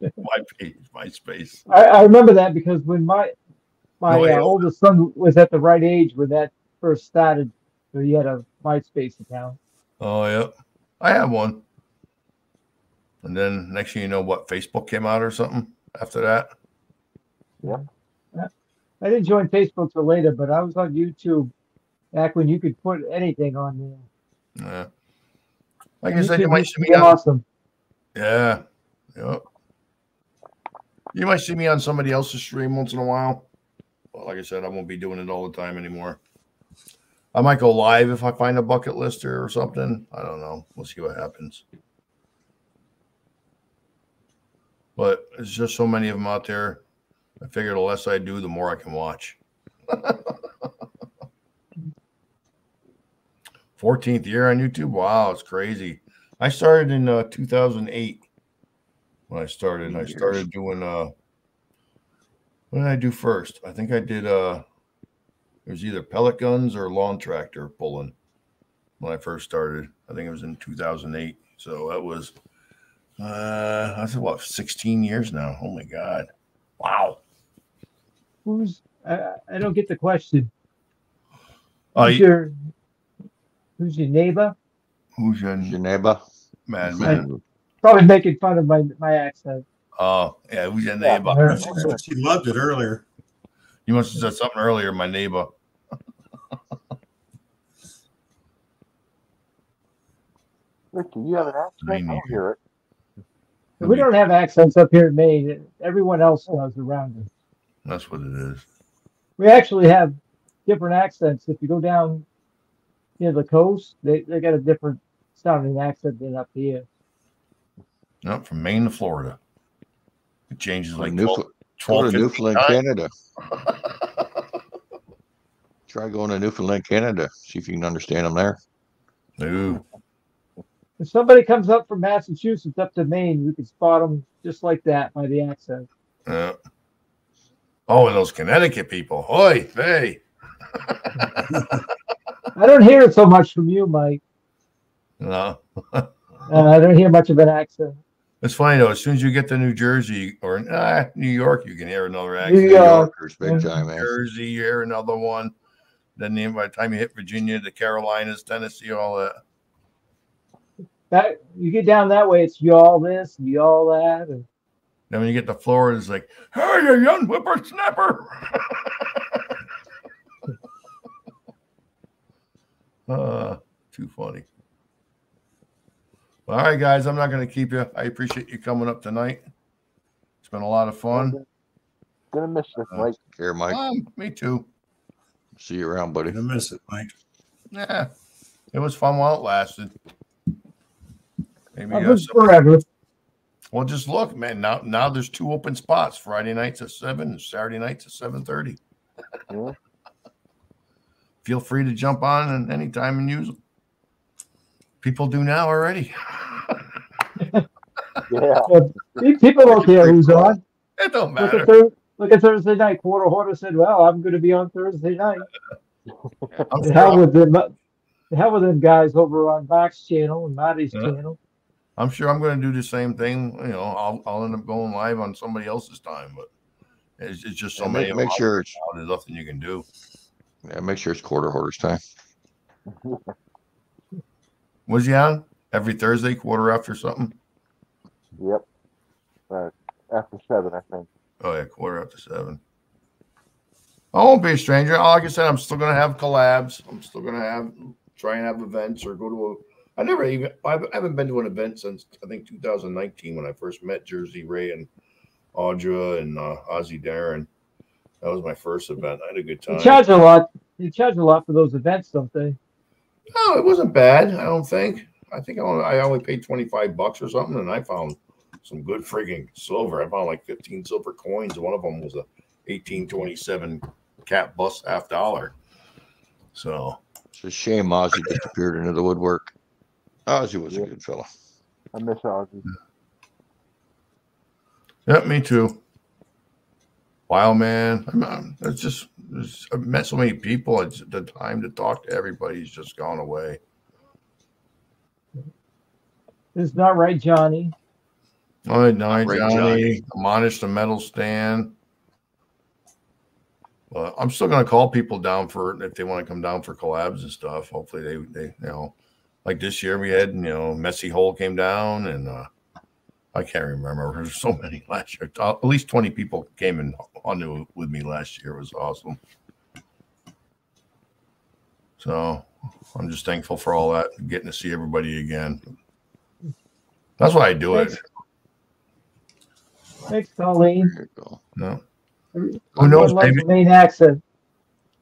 My page. MySpace. I, I remember that because when my my No, uh, oldest son was at the right age when that first started, so he had a MySpace account. Oh yeah, I have one. And then next thing you know, what Facebook came out or something after that. Yeah, I didn't join Facebook till later, but I was on YouTube back when you could put anything on there. Yeah. Like I said, you might see me on awesome. Yeah. Yep. You might see me on somebody else's stream once in a while. But like I said, I won't be doing it all the time anymore. I might go live if I find a bucket lister or something. I don't know. We'll see what happens. But there's just so many of them out there. I figure the less I do, the more I can watch. 14th year on YouTube. Wow, it's crazy. I started in uh, 2008 when I started. I started doing uh what did I do first? I think I did uh it was either pellet guns or lawn tractor pulling when I first started. I think it was in 2008. So that was uh that's what 16 years now. Oh my god. Wow. Who's I, I don't get the question. Uh, Who's your who's your neighbor? who's your Your neighbor. man, Right. man? Probably making fun of my my accent. Oh, yeah, who's your Yeah. neighbor? She she loved it earlier. You must have said something earlier, my neighbor. Ricky, you have an accent? I don't hear it. We don't have accents up here in Maine. Everyone else does around us. That's what it is. We actually have different accents. If you go down near the coast, they, they got a different sounding accent than up here. No, from Maine to Florida. It changes like New- 12, 12 to Newfoundland, times. Canada. Try going to Newfoundland, Canada. See if you can understand them there. Ooh, If somebody comes up from Massachusetts up to Maine, we can spot them just like that by the accent. yeah. Oh, and those Connecticut people. Hoy, hey. I don't hear it so much from you, Mike. No. Uh, I don't hear much of an accent. It's funny though. As soon as you get to New Jersey or ah, New York, you can hear another accent. New York. Yorkers, big Yeah. time, New man. Jersey, you hear another one. Then by the time you hit Virginia, the Carolinas, Tennessee, all that. That you get down that way, it's y'all this, and y'all that, and Then when you get to Florida, it's like, hey, you young whippersnapper. uh, too funny. All right, guys, I'm not going to keep you. I appreciate you coming up tonight. It's been a lot of fun. Gonna miss this, Uh, Mike. Care, Mike. Um, me too. See you around, buddy. I miss it, Mike. Yeah, it was fun while it lasted. Maybe uh, forever. well, just look, man. Now, now there's two open spots: Friday nights at seven and Saturday nights at seven thirty. Yeah. Feel free to jump on and anytime and use them. People do now already. Yeah. People don't care who's on. It don't Look matter. at, Thur- look at Thursday night. Quarter Hoarder said, "Well, I'm going to be on Thursday night." I'm The hell with them. Uh, the hell with them guys over on Mark's channel and Marty's Yeah. channel. I'm sure I'm going to do the same thing. You know, I'll, I'll end up going live on somebody else's time, but It's, it's just so Yeah, many. make, make sure it's There's nothing you can do. Yeah, make sure it's quarter horse time. Was he on every Thursday, quarter after something? Yep. Uh, after seven, I think. Oh yeah, quarter after seven. I won't be a stranger. Like I said, I'm still gonna have collabs. I'm still gonna have try and have events or go to a. I never even I haven't been to an event since I think 2019 when I first met Jersey Ray and Audra and uh, Ozzy Darren. That was my first event. I had a good They time. charge a lot. They charge a lot for those events, don't they? No, it wasn't bad. I don't think. I think I only, I only paid 25 bucks or something, and I found some good freaking silver. I found like 15 silver coins. One of them was a 1827 cap bust half dollar. So It's a shame Ozzy disappeared into the woodwork. Ozzy was a good fella. I miss Ozzy. yeah, me too. Wow, man. I'm, I'm- it's just it's, I've met so many people. It's the time to talk to everybody's just gone away. It's not right, Johnny. All right, night, Right, Johnny. Johnny. Admonish the metal stand. But I'm still gonna call people down for if they want to come down for collabs and stuff. Hopefully they they you know like this year we had you know Messy Hole came down and uh I can't remember. There's so many last year. Uh, At least 20 people came in on to with me last year. It was awesome. So I'm just thankful for all that, getting to see everybody again. That's why I do it. Thanks. Thanks, Colleen. There you go. No. Who knows, maybe- Maine accent.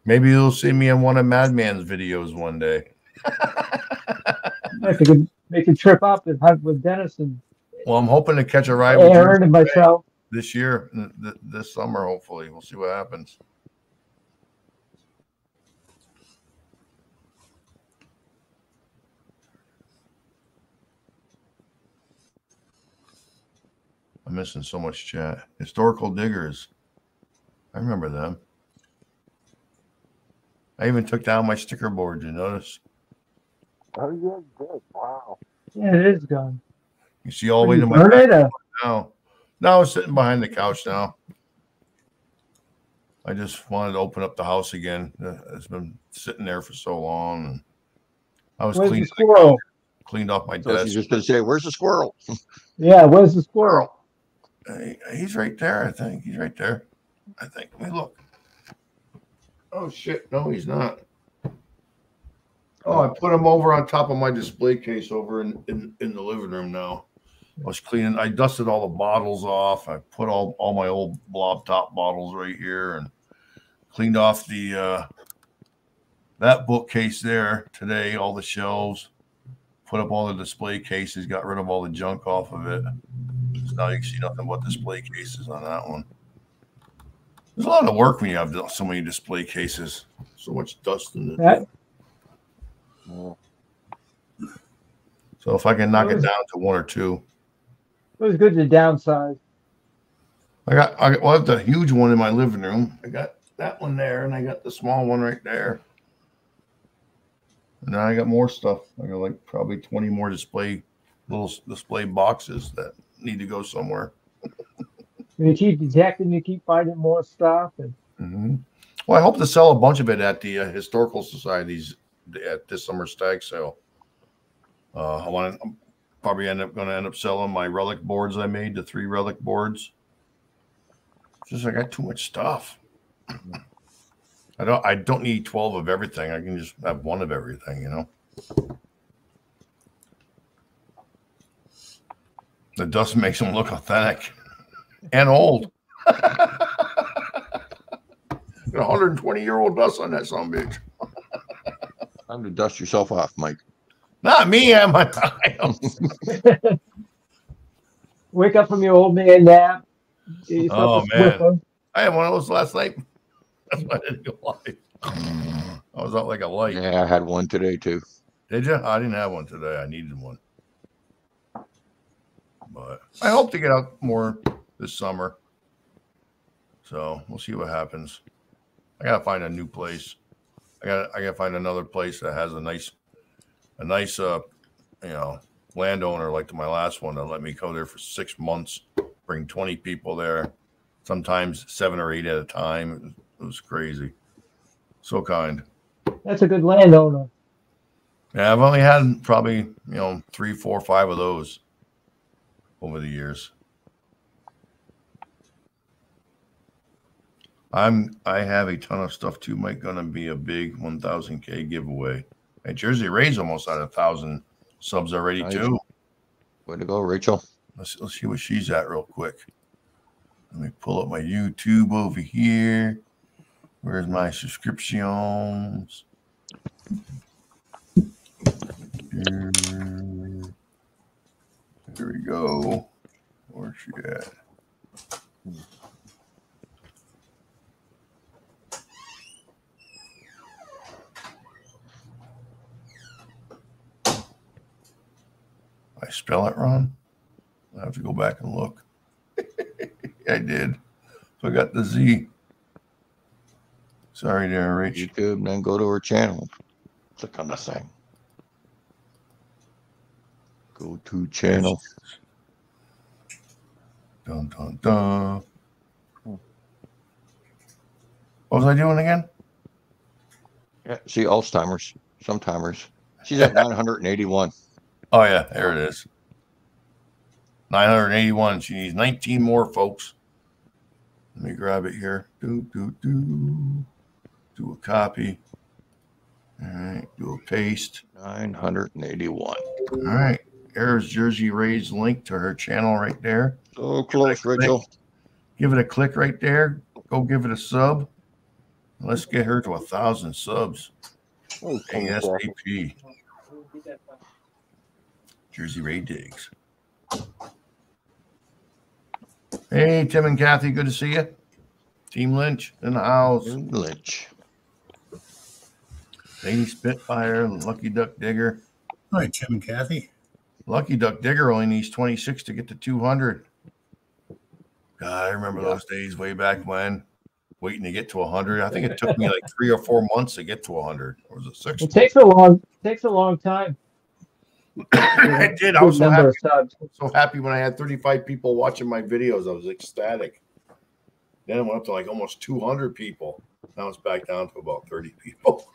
Maybe you'll see me in one of Madman's videos one day. If I could make a trip up and hunt with Dennis and Well, I'm hoping to catch a ride with Aaron you and myself. this year, th- th- this summer. Hopefully, we'll see what happens. I'm missing so much chat. Historical diggers. I remember them. I even took down my sticker board. You notice? Oh yeah, good. Wow. Yeah, it is gone. You see all the way to my burn it, uh, No, no, I'm sitting behind the couch now. I just wanted to open up the house again. Uh, It's been sitting there for so long. And I was Where's the cleaning, squirrel? cleaned off my So she's desk. just gonna say, "Where's the squirrel?" Yeah, where's the squirrel? Hey, He's right there. I think he's right there. I think. Let me look. Oh shit! No, he's not. Oh, I put him over on top of my display case over in, in, in the living room now. I was cleaning. I dusted all the bottles off. I put all, all my old blob top bottles right here and cleaned off the uh, that bookcase there today. All the shelves. Put up all the display cases. Got rid of all the junk off of it. So now you can see nothing but display cases on that one. There's a lot of work when you have so many display cases. So much dust in it. That, So if I can knock it down to one or two, it was good to downsize. I got I got well, the huge one in my living room. I got that one there, and I got the small one right there. And then I got more stuff. I got like probably 20 more display little display boxes that need to go somewhere. And you keep detecting, you keep finding more stuff. And hmm Well, I hope to sell a bunch of it at the uh, historical societies at this summer stag sale. Uh, I want to probably end up going to end up selling my relic boards I made, the three relic boards. It's Just I got too much stuff. I don't. I don't need twelve of everything. I can just have one of everything. You know. The dust makes them look authentic and old. Got 120 year old dust on that son bitch. Time to dust yourself off, Mike. Not me, am I? I am. wake up from your old man nap. Oh, man. I had one of those last night. That's why I didn't go live. I was out like a light. Yeah, I had one today too. Did you? I didn't have one today. I needed one. But I hope to get out more this summer. So we'll see what happens. I gotta find a new place. I gotta I gotta find another place that has a nice a nice uh you know landowner like my last one that let me go there for six months, bring 20 people there, sometimes seven or eight at a time. It was, it was crazy. So kind. That's a good landowner. Yeah, I've only had probably you know three, four, five of those over the years. I'm I have a ton of stuff too. Mike gonna be a big 1000k giveaway. And Jersey Ray's almost at a thousand subs already Nice. too. Way to go, Rachel. Let's let's see what she's at real quick. Let me pull up my YouTube over here. Where's my subscriptions? Here, there we go. Where's she at? I spell it wrong. I have to go back and look. I did. So I got the Z. Sorry there, Rich. YouTube, then go to her channel. Click on the thing. Go to channel. Dun dun dun. What was I doing again? Yeah, see, Alzheimer's, some timers. She's at 981. Oh yeah, there it is. 981. She needs 19 more, folks. Let me grab it here. Do do do. Do a copy. All right. Do a paste. 981. All right. There's Jersey Ray's link to her channel right there. So close, Rachel. Give it a click right there. Go give it a sub. Let's get her to a thousand subs. Oh, you, ASAP. Jersey Ray Diggs. Hey, Tim and Kathy, good to see you. Team Lynch in the house. Lynch. Lady Spitfire, Lucky Duck Digger. All right, Tim and Kathy. Lucky Duck Digger only needs 26 to get to 200. God, I remember Yeah. those days way back when, waiting to get to 100. I think it took me like three or four months to get to 100. Or was it six? It takes a long takes a long time. I did. I was so happy, so happy when I had 35 people watching my videos. I was ecstatic. Then it went up to like almost 200 people. Now it's back down to about 30 people.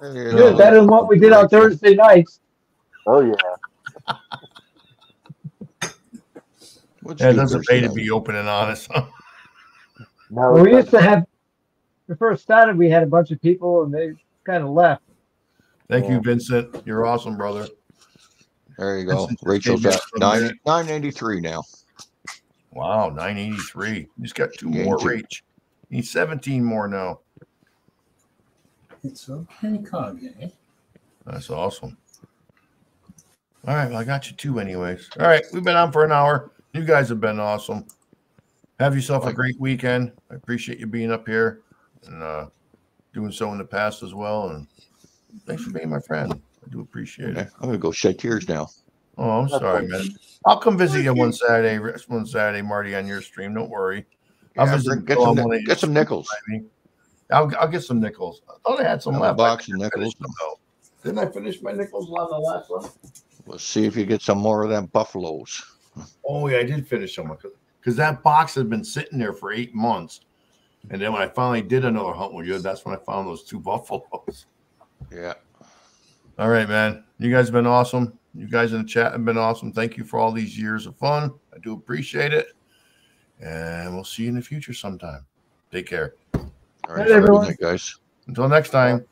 There It you better than what we did on Thursday nights. Oh yeah. What's Yeah, it your doesn't pay to be open and honest. No, When we used to have, we first started, we had a bunch of people and they kind of left. Thank you, Vincent. You're awesome, brother. There you go. Listen, Rachel's give at some nine, 983 now. Wow, 983. He's got two Yeah, more two. reach. Need 17 more now. It's okay, Kage. That's awesome. All right, well, I got you two anyways. All right, we've been on for an hour. You guys have been awesome. Have yourself a great weekend. I appreciate you being up here and uh, doing so in the past as well. And thanks for being my friend. I do appreciate Okay, it. I'm gonna go shed tears now. Oh, I'm sorry, man. I'll come visit you one Saturday, one Saturday, Marty, on your stream. Don't worry. I'll Yeah, visit get some, on one ni- of your get some nickels. I'll, I'll get some nickels. I thought I had some Have a left. box of I nickels. finished them, though. Didn't I finish my nickels on the last one? We'll see if you get some more of them buffaloes. Oh yeah, I did finish them because that box had been sitting there for eight months, and then when I finally did another hunt with you, that's when I found those two buffaloes. Yeah. All right, man. You guys have been awesome. You guys in the chat have been awesome. Thank you for all these years of fun. I do appreciate it, and we'll see you in the future sometime. Take care. All right, Night, have a good everyone. night, guys. Until next time.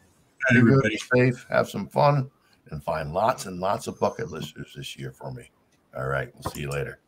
Hi, Be good, everybody. be safe, have some fun, and find lots and lots of bucket listers this year for me. All right, we'll see you later.